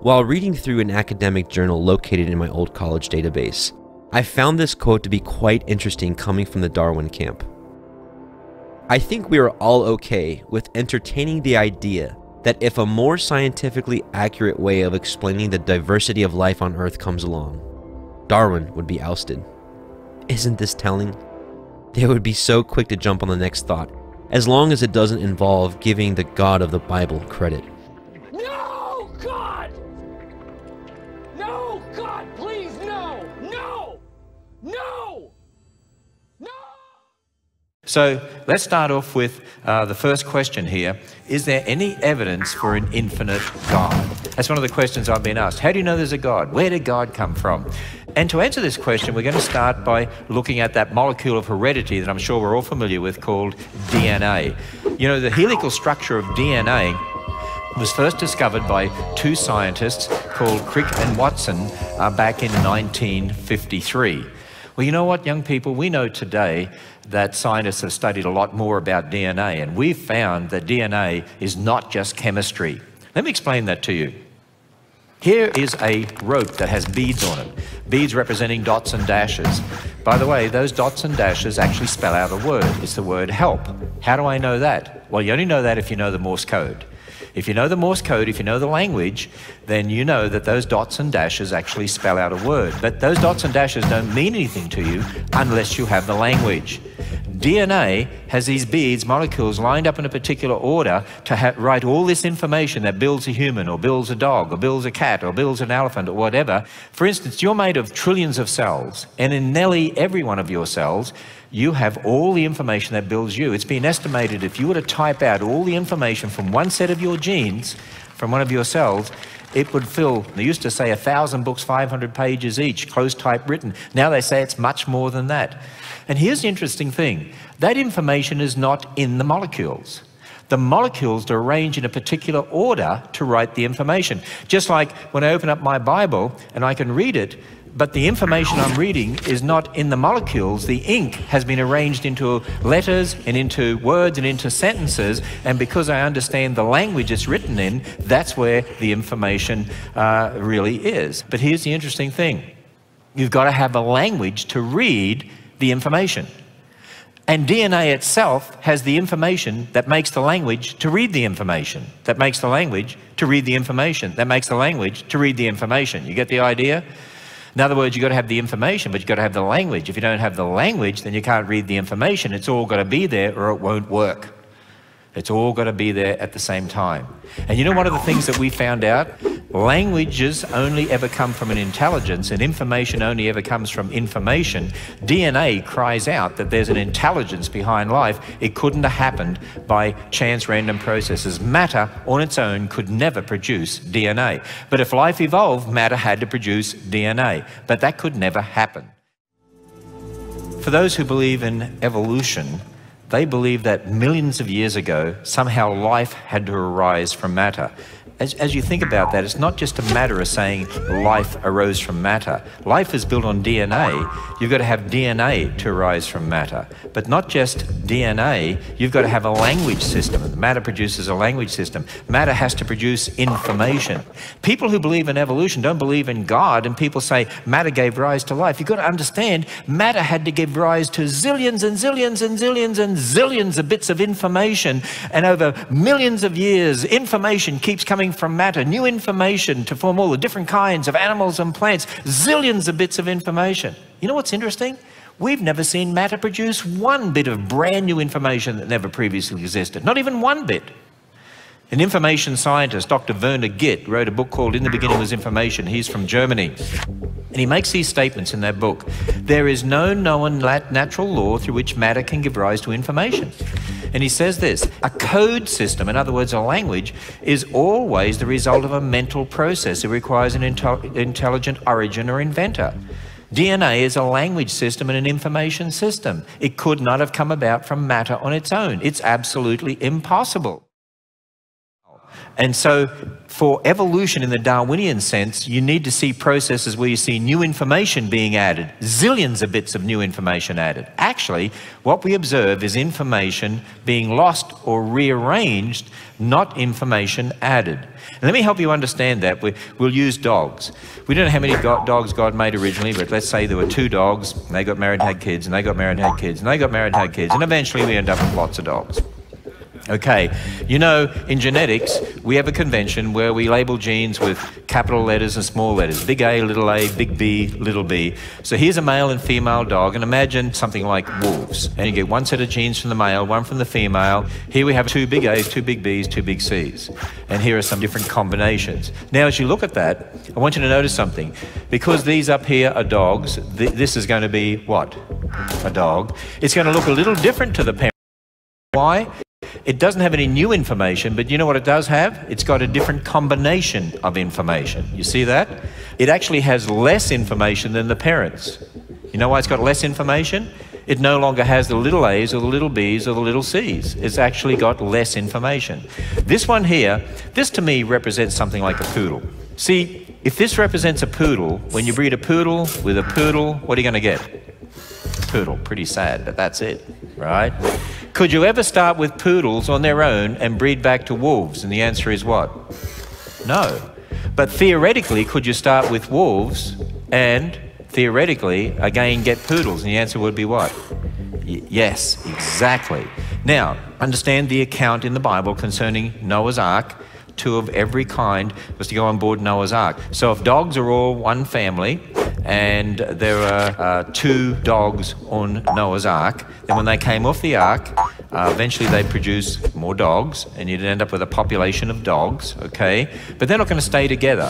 While reading through an academic journal located in my old college database, I found this quote to be quite interesting coming from the Darwin camp. I think we are all okay with entertaining the idea that if a more scientifically accurate way of explaining the diversity of life on Earth comes along, Darwin would be ousted. Isn't this telling? They would be so quick to jump on the next thought, as long as it doesn't involve giving the God of the Bible credit. So let's start off with uh, the first question here. Is there any evidence for an infinite God? That's one of the questions I've been asked. How do you know there's a God? Where did God come from? And to answer this question, we're going to start by looking at that molecule of heredity that I'm sure we're all familiar with called DNA. You know, the helical structure of DNA was first discovered by two scientists called Crick and Watson uh, back in 1953. Well, you know what, young people? We know today that scientists have studied a lot more about DNA, and we've found that DNA is not just chemistry. Let me explain that to you. Here is a rope that has beads on it, beads representing dots and dashes. By the way, those dots and dashes actually spell out a word. It's the word help. How do I know that? Well, you only know that if you know the Morse code. If you know the Morse code, if you know the language, then you know that those dots and dashes actually spell out a word. But those dots and dashes don't mean anything to you unless you have the language. DNA has these beads, molecules lined up in a particular order to write all this information that builds a human, or builds a dog, or builds a cat, or builds an elephant, or whatever. For instance, you're made of trillions of cells, and in nearly every one of your cells, you have all the information that builds you. It's been estimated if you were to type out all the information from one set of your genes, from one of your cells, it would fill, they used to say a thousand books, 500 pages each, close type written. Now they say it's much more than that. And here's the interesting thing that information is not in the molecules. The molecules are arranged in a particular order to write the information. Just like when I open up my Bible and I can read it, but the information I'm reading is not in the molecules. The ink has been arranged into letters and into words and into sentences, and because I understand the language it's written in, that's where the information uh, really is. But here's the interesting thing you've got to have a language to read the information. And DNA itself has the information that makes the language to read the information, that makes the language to read the information, that makes the language to read the information. You get the idea? In other words, you've got to have the information, but you've got to have the language. If you don't have the language, then you can't read the information. It's all got to be there or it won't work. It's all got to be there at the same time. And you know, one of the things that we found out? Languages only ever come from an intelligence, and information only ever comes from information. DNA cries out that there's an intelligence behind life. It couldn't have happened by chance random processes. Matter on its own could never produce DNA. But if life evolved, matter had to produce DNA. But that could never happen. For those who believe in evolution, they believe that millions of years ago, somehow life had to arise from matter as, as you think about that, it's not just a matter of saying life arose from matter. Life is built on DNA. You've got to have DNA to arise from matter. But not just DNA, you've got to have a language system. Matter produces a language system. Matter has to produce information. People who believe in evolution don't believe in God, and people say matter gave rise to life. You've got to understand matter had to give rise to zillions and zillions and zillions and zillions of bits of information. And over millions of years, information keeps coming coming from matter, new information to form all the different kinds of animals and plants, zillions of bits of information. You know what's interesting? We've never seen matter produce one bit of brand new information that never previously existed, not even one bit. An information scientist, Dr. Werner Gitt, wrote a book called In the Beginning Was Information. He's from Germany. And he makes these statements in that book. There is no known natural law through which matter can give rise to information. And he says this a code system, in other words, a language, is always the result of a mental process. It requires an intel intelligent origin or inventor. DNA is a language system and an information system. It could not have come about from matter on its own. It's absolutely impossible. And so, for evolution in the Darwinian sense, you need to see processes where you see new information being added, zillions of bits of new information added. Actually, what we observe is information being lost or rearranged, not information added. And let me help you understand that. We, will use dogs. We don't know how many dogs God made originally, but let's say there were two dogs, and they got married and had kids, and they got married and had kids, and they got married and had kids, and eventually we end up with lots of dogs. Okay, you know, in genetics, we have a convention where we label genes with capital letters and small letters big A, little a, big B, little b. So here's a male and female dog, and imagine something like wolves. And you get one set of genes from the male, one from the female. Here we have two big A's, two big B's, two big C's. And here are some different combinations. Now, as you look at that, I want you to notice something. Because these up here are dogs, th this is going to be what? A dog. It's going to look a little different to the parent. Why? It doesn't have any new information, but you know what it does have? It's got a different combination of information. You see that? It actually has less information than the parents. You know why it's got less information? It no longer has the little a's or the little b's or the little c's. It's actually got less information. This one here, this to me represents something like a poodle. See, if this represents a poodle, when you breed a poodle with a poodle, what are you going to get? Poodle. Pretty sad, but that's it, right? Could you ever start with poodles on their own and breed back to wolves? And the answer is what? No. But theoretically, could you start with wolves and theoretically again get poodles? And the answer would be what? Yes, exactly. Now, understand the account in the Bible concerning Noah's Ark. Two of every kind was to go on board Noah's Ark. So if dogs are all one family, and there are uh, two dogs on Noah's Ark. Then when they came off the Ark, uh, eventually they produced more dogs, and you'd end up with a population of dogs, okay? But they're not going to stay together.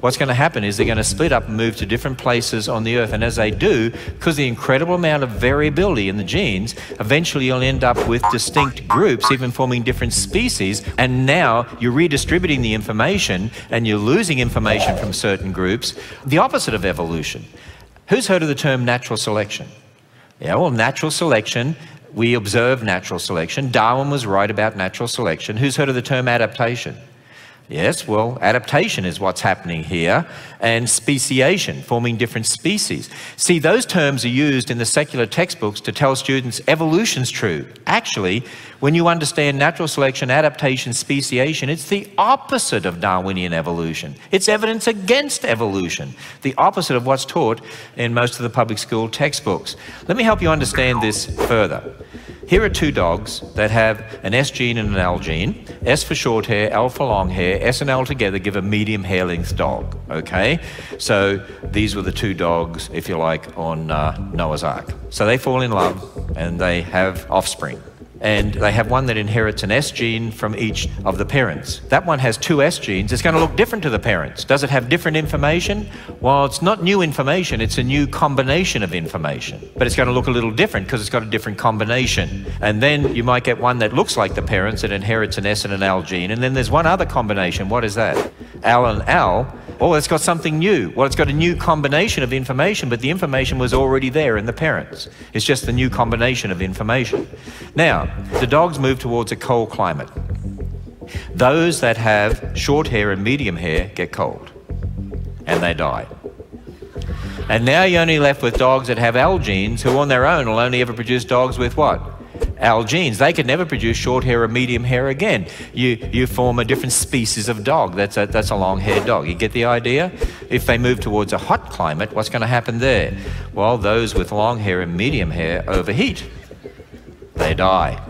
What's going to happen is they're going to split up and move to different places on the earth, and as they do, because the incredible amount of variability in the genes, eventually you'll end up with distinct groups, even forming different species, and now you're redistributing the information and you're losing information from certain groups, the opposite of evolution. Who's heard of the term natural selection? Yeah, well, natural selection we observe natural selection. Darwin was right about natural selection. Who's heard of the term adaptation? Yes, well, adaptation is what's happening here, and speciation, forming different species. See, those terms are used in the secular textbooks to tell students evolution's true. Actually, when you understand natural selection, adaptation, speciation, it's the opposite of Darwinian evolution. It's evidence against evolution, the opposite of what's taught in most of the public school textbooks. Let me help you understand this further. Here are two dogs that have an S gene and an L gene. S for short hair, L for long hair. S and L together give a medium hair length dog. Okay? So these were the two dogs, if you like, on uh, Noah's Ark. So they fall in love and they have offspring and they have one that inherits an S gene from each of the parents. That one has two S genes. It's going to look different to the parents. Does it have different information? Well, it's not new information, it's a new combination of information. But it's going to look a little different because it's got a different combination. And then you might get one that looks like the parents that inherits an S and an L gene. And then there's one other combination. What is that? L and L. Oh, it's got something new. Well, it's got a new combination of information, but the information was already there in the parents. It's just the new combination of information. Now, the dogs move towards a cold climate. Those that have short hair and medium hair get cold and they die. And now you're only left with dogs that have L genes who on their own will only ever produce dogs with what? L genes. They could never produce short hair or medium hair again. You, you form a different species of dog. That's a, that's a long haired dog. You get the idea? If they move towards a hot climate, what's going to happen there? Well, those with long hair and medium hair overheat. They die.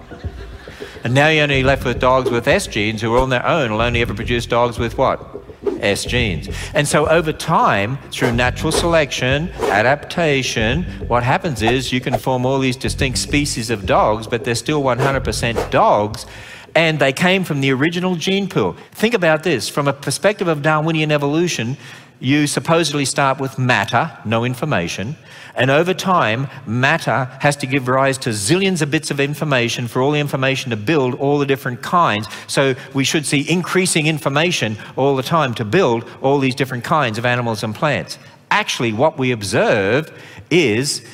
And now you're only left with dogs with S genes who are on their own will only ever produce dogs with what? S genes. And so over time, through natural selection, adaptation, what happens is you can form all these distinct species of dogs, but they're still 100% dogs and they came from the original gene pool. Think about this from a perspective of Darwinian evolution, you supposedly start with matter, no information. And over time, matter has to give rise to zillions of bits of information for all the information to build all the different kinds. So we should see increasing information all the time to build all these different kinds of animals and plants. Actually, what we observe is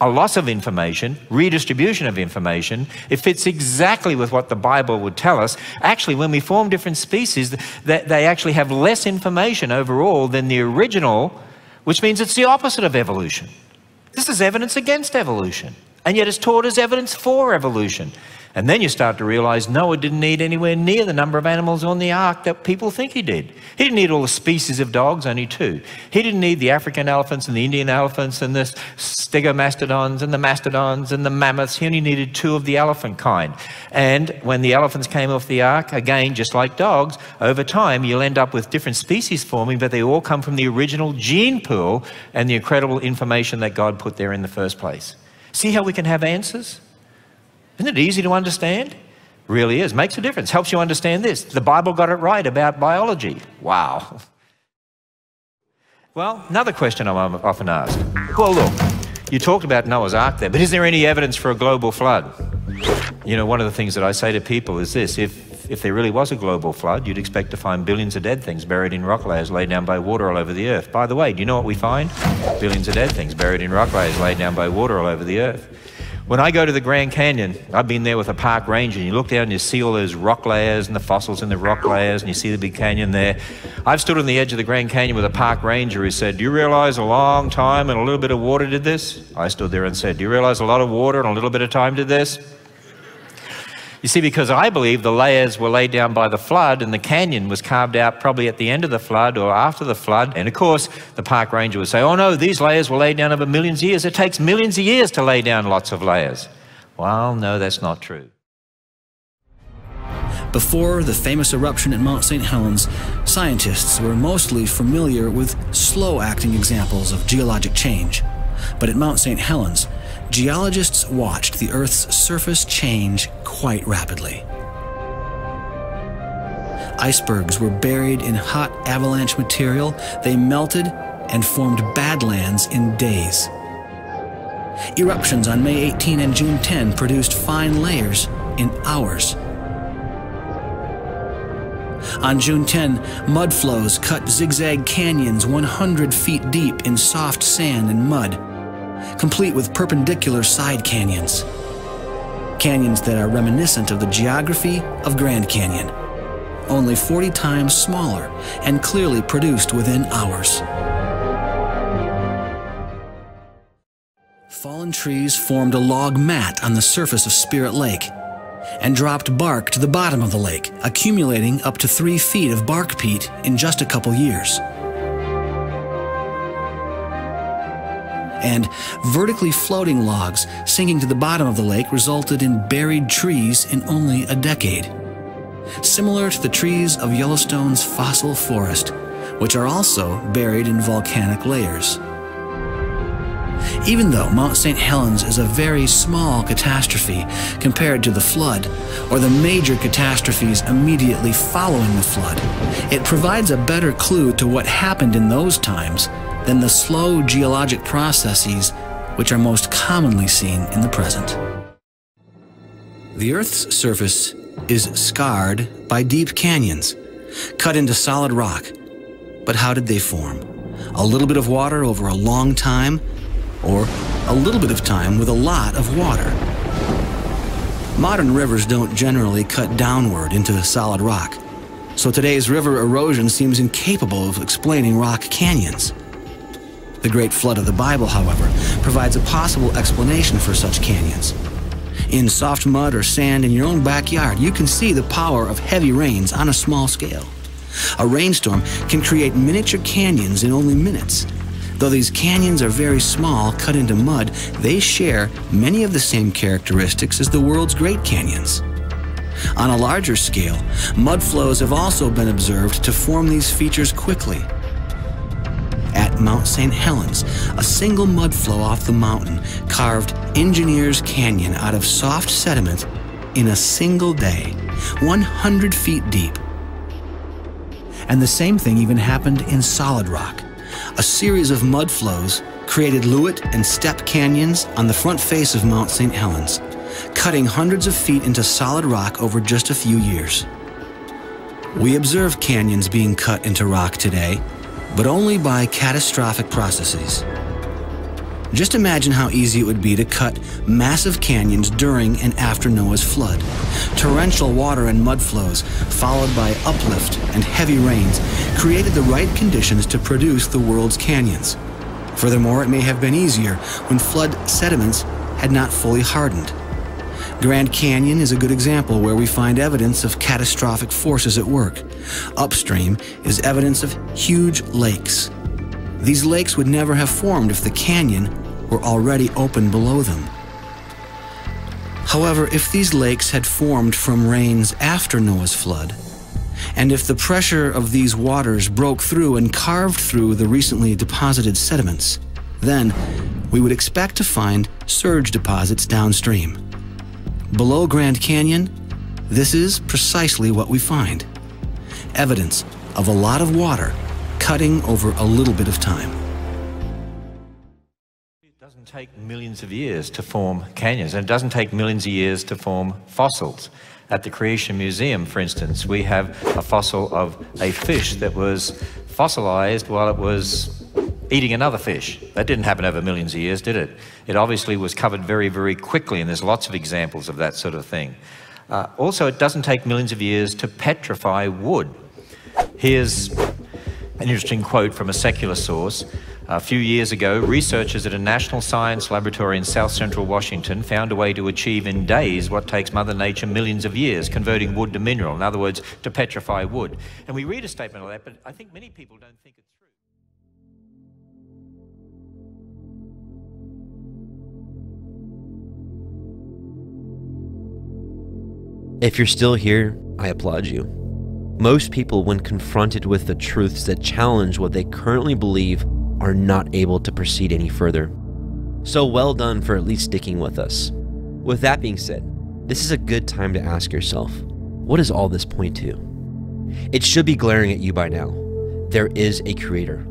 a loss of information, redistribution of information. It fits exactly with what the Bible would tell us. Actually, when we form different species, they actually have less information overall than the original, which means it's the opposite of evolution. This is evidence against evolution, and yet it's taught as evidence for evolution. And then you start to realize Noah didn't need anywhere near the number of animals on the ark that people think he did. He didn't need all the species of dogs, only two. He didn't need the African elephants and the Indian elephants and the stegomastodons and the mastodons and the mammoths. He only needed two of the elephant kind. And when the elephants came off the ark, again, just like dogs, over time you'll end up with different species forming, but they all come from the original gene pool and the incredible information that God put there in the first place. See how we can have answers? Isn't it easy to understand? Really is. Makes a difference. Helps you understand this. The Bible got it right about biology. Wow. Well, another question I'm often asked. Well, look, you talked about Noah's Ark there, but is there any evidence for a global flood? You know, one of the things that I say to people is this if, if there really was a global flood, you'd expect to find billions of dead things buried in rock layers laid down by water all over the earth. By the way, do you know what we find? Billions of dead things buried in rock layers laid down by water all over the earth. When I go to the Grand Canyon, I've been there with a park ranger, and you look down and you see all those rock layers and the fossils in the rock layers, and you see the big canyon there. I've stood on the edge of the Grand Canyon with a park ranger who said, Do you realize a long time and a little bit of water did this? I stood there and said, Do you realize a lot of water and a little bit of time did this? You see, because I believe the layers were laid down by the flood and the canyon was carved out probably at the end of the flood or after the flood. And of course, the park ranger would say, oh no, these layers were laid down over millions of years. It takes millions of years to lay down lots of layers. Well, no, that's not true. Before the famous eruption at Mount St. Helens, scientists were mostly familiar with slow acting examples of geologic change. But at Mount St. Helens, geologists watched the Earth's surface change quite rapidly. Icebergs were buried in hot avalanche material, they melted and formed badlands in days. Eruptions on May 18 and June 10 produced fine layers in hours. On June 10, mud flows cut zigzag canyons 100 feet deep in soft sand and mud complete with perpendicular side canyons. Canyons that are reminiscent of the geography of Grand Canyon, only 40 times smaller and clearly produced within hours. Fallen trees formed a log mat on the surface of Spirit Lake and dropped bark to the bottom of the lake, accumulating up to three feet of bark peat in just a couple years. And vertically floating logs sinking to the bottom of the lake resulted in buried trees in only a decade. Similar to the trees of Yellowstone's fossil forest, which are also buried in volcanic layers. Even though Mount St. Helens is a very small catastrophe compared to the flood or the major catastrophes immediately following the flood, it provides a better clue to what happened in those times than the slow geologic processes which are most commonly seen in the present. The Earth's surface is scarred by deep canyons, cut into solid rock. But how did they form? A little bit of water over a long time, or a little bit of time with a lot of water? Modern rivers don't generally cut downward into solid rock, so today's river erosion seems incapable of explaining rock canyons. The Great Flood of the Bible, however, provides a possible explanation for such canyons. In soft mud or sand in your own backyard, you can see the power of heavy rains on a small scale. A rainstorm can create miniature canyons in only minutes. Though these canyons are very small, cut into mud, they share many of the same characteristics as the world's Great Canyons. On a larger scale, mud flows have also been observed to form these features quickly. At Mount St. Helens, a single mud flow off the mountain carved Engineers Canyon out of soft sediment in a single day, 100 feet deep. And the same thing even happened in solid rock. A series of mud flows created Loowit and Step canyons on the front face of Mount St. Helens, cutting hundreds of feet into solid rock over just a few years. We observe canyons being cut into rock today but only by catastrophic processes. Just imagine how easy it would be to cut massive canyons during and after Noah's flood. Torrential water and mud flows, followed by uplift and heavy rains, created the right conditions to produce the world's canyons. Furthermore, it may have been easier when flood sediments had not fully hardened. Grand Canyon is a good example where we find evidence of catastrophic forces at work. Upstream is evidence of huge lakes. These lakes would never have formed if the canyon were already open below them. However, if these lakes had formed from rains after Noah's flood, and if the pressure of these waters broke through and carved through the recently deposited sediments, then we would expect to find surge deposits downstream. Below Grand Canyon, this is precisely what we find evidence of a lot of water cutting over a little bit of time. Take millions of years to form canyons, and it doesn't take millions of years to form fossils. At the Creation Museum, for instance, we have a fossil of a fish that was fossilized while it was eating another fish. That didn't happen over millions of years, did it? It obviously was covered very, very quickly, and there's lots of examples of that sort of thing. Uh, also, it doesn't take millions of years to petrify wood. Here's an interesting quote from a secular source. A few years ago, researchers at a national science laboratory in south central Washington found a way to achieve in days what takes Mother Nature millions of years, converting wood to mineral, in other words, to petrify wood. And we read a statement like that, but I think many people don't think it's true. If you're still here, I applaud you. Most people, when confronted with the truths that challenge what they currently believe, are not able to proceed any further. So well done for at least sticking with us. With that being said, this is a good time to ask yourself what does all this point to? It should be glaring at you by now. There is a Creator,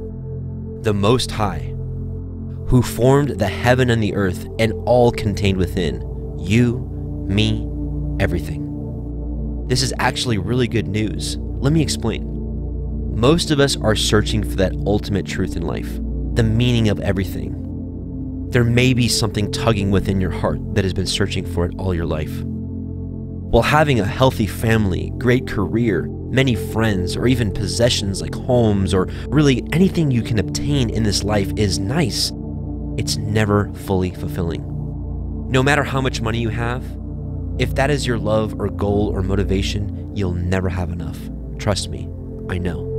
the Most High, who formed the heaven and the earth and all contained within you, me, everything. This is actually really good news. Let me explain. Most of us are searching for that ultimate truth in life, the meaning of everything. There may be something tugging within your heart that has been searching for it all your life. While having a healthy family, great career, many friends, or even possessions like homes or really anything you can obtain in this life is nice, it's never fully fulfilling. No matter how much money you have, if that is your love or goal or motivation, you'll never have enough. Trust me, I know.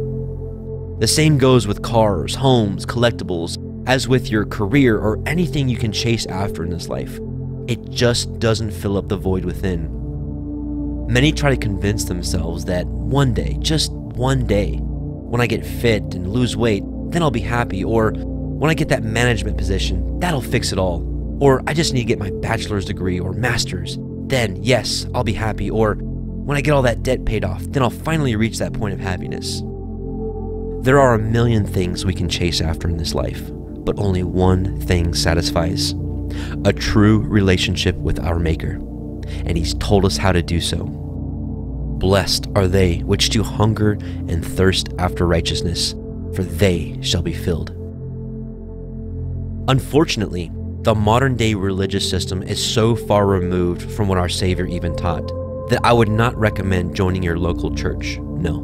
The same goes with cars, homes, collectibles, as with your career or anything you can chase after in this life. It just doesn't fill up the void within. Many try to convince themselves that one day, just one day, when I get fit and lose weight, then I'll be happy, or when I get that management position, that'll fix it all, or I just need to get my bachelor's degree or master's, then yes, I'll be happy, or when I get all that debt paid off, then I'll finally reach that point of happiness. There are a million things we can chase after in this life, but only one thing satisfies a true relationship with our Maker, and He's told us how to do so. Blessed are they which do hunger and thirst after righteousness, for they shall be filled. Unfortunately, the modern day religious system is so far removed from what our Savior even taught that I would not recommend joining your local church, no.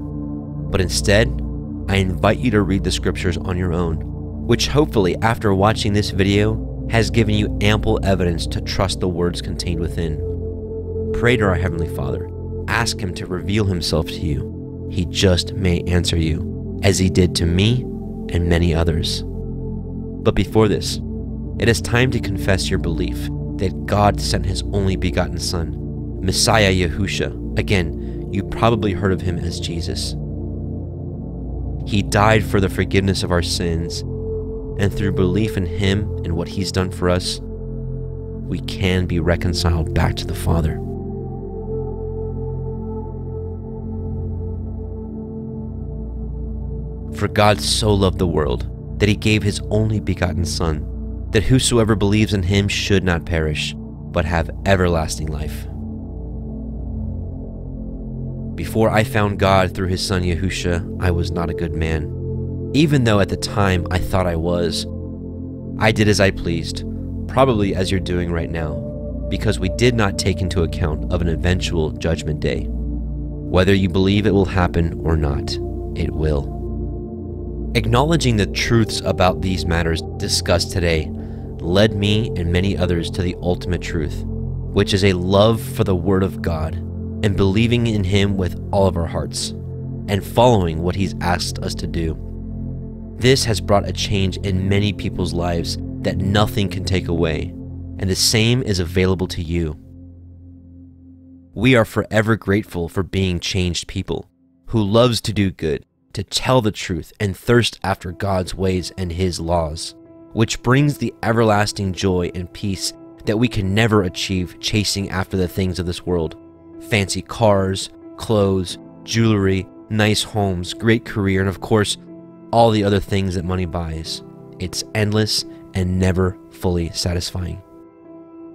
But instead, I invite you to read the scriptures on your own, which hopefully, after watching this video, has given you ample evidence to trust the words contained within. Pray to our Heavenly Father. Ask Him to reveal Himself to you. He just may answer you, as He did to me and many others. But before this, it is time to confess your belief that God sent His only begotten Son, Messiah Yahusha. Again, you probably heard of Him as Jesus. He died for the forgiveness of our sins, and through belief in Him and what He's done for us, we can be reconciled back to the Father. For God so loved the world that He gave His only begotten Son, that whosoever believes in Him should not perish, but have everlasting life. Before I found God through his son Yahusha, I was not a good man. Even though at the time I thought I was, I did as I pleased, probably as you're doing right now, because we did not take into account of an eventual judgment day. Whether you believe it will happen or not, it will. Acknowledging the truths about these matters discussed today led me and many others to the ultimate truth which is a love for the Word of God and believing in Him with all of our hearts and following what He's asked us to do. This has brought a change in many people's lives that nothing can take away, and the same is available to you. We are forever grateful for being changed people who loves to do good, to tell the truth, and thirst after God's ways and His laws, which brings the everlasting joy and peace that we can never achieve chasing after the things of this world fancy cars, clothes, jewelry, nice homes, great career, and of course, all the other things that money buys. It's endless and never fully satisfying.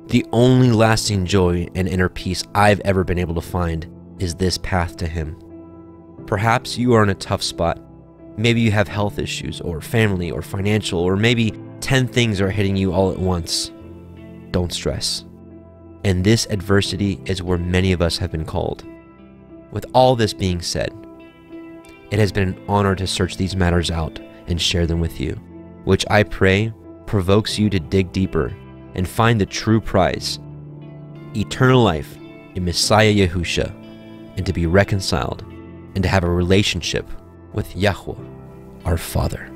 The only lasting joy and inner peace I've ever been able to find is this path to Him. Perhaps you are in a tough spot. Maybe you have health issues, or family, or financial, or maybe 10 things are hitting you all at once. Don't stress. And this adversity is where many of us have been called. With all this being said, it has been an honor to search these matters out and share them with you, which I pray provokes you to dig deeper and find the true prize eternal life in Messiah Yahusha, and to be reconciled and to have a relationship with Yahuah, our Father.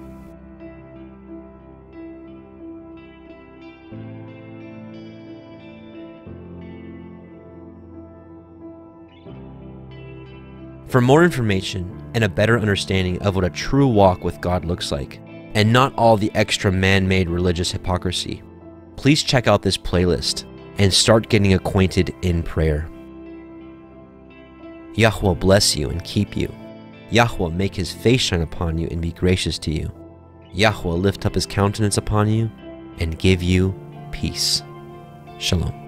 For more information and a better understanding of what a true walk with God looks like, and not all the extra man made religious hypocrisy, please check out this playlist and start getting acquainted in prayer. Yahuah bless you and keep you. Yahuah make his face shine upon you and be gracious to you. Yahuah lift up his countenance upon you and give you peace. Shalom.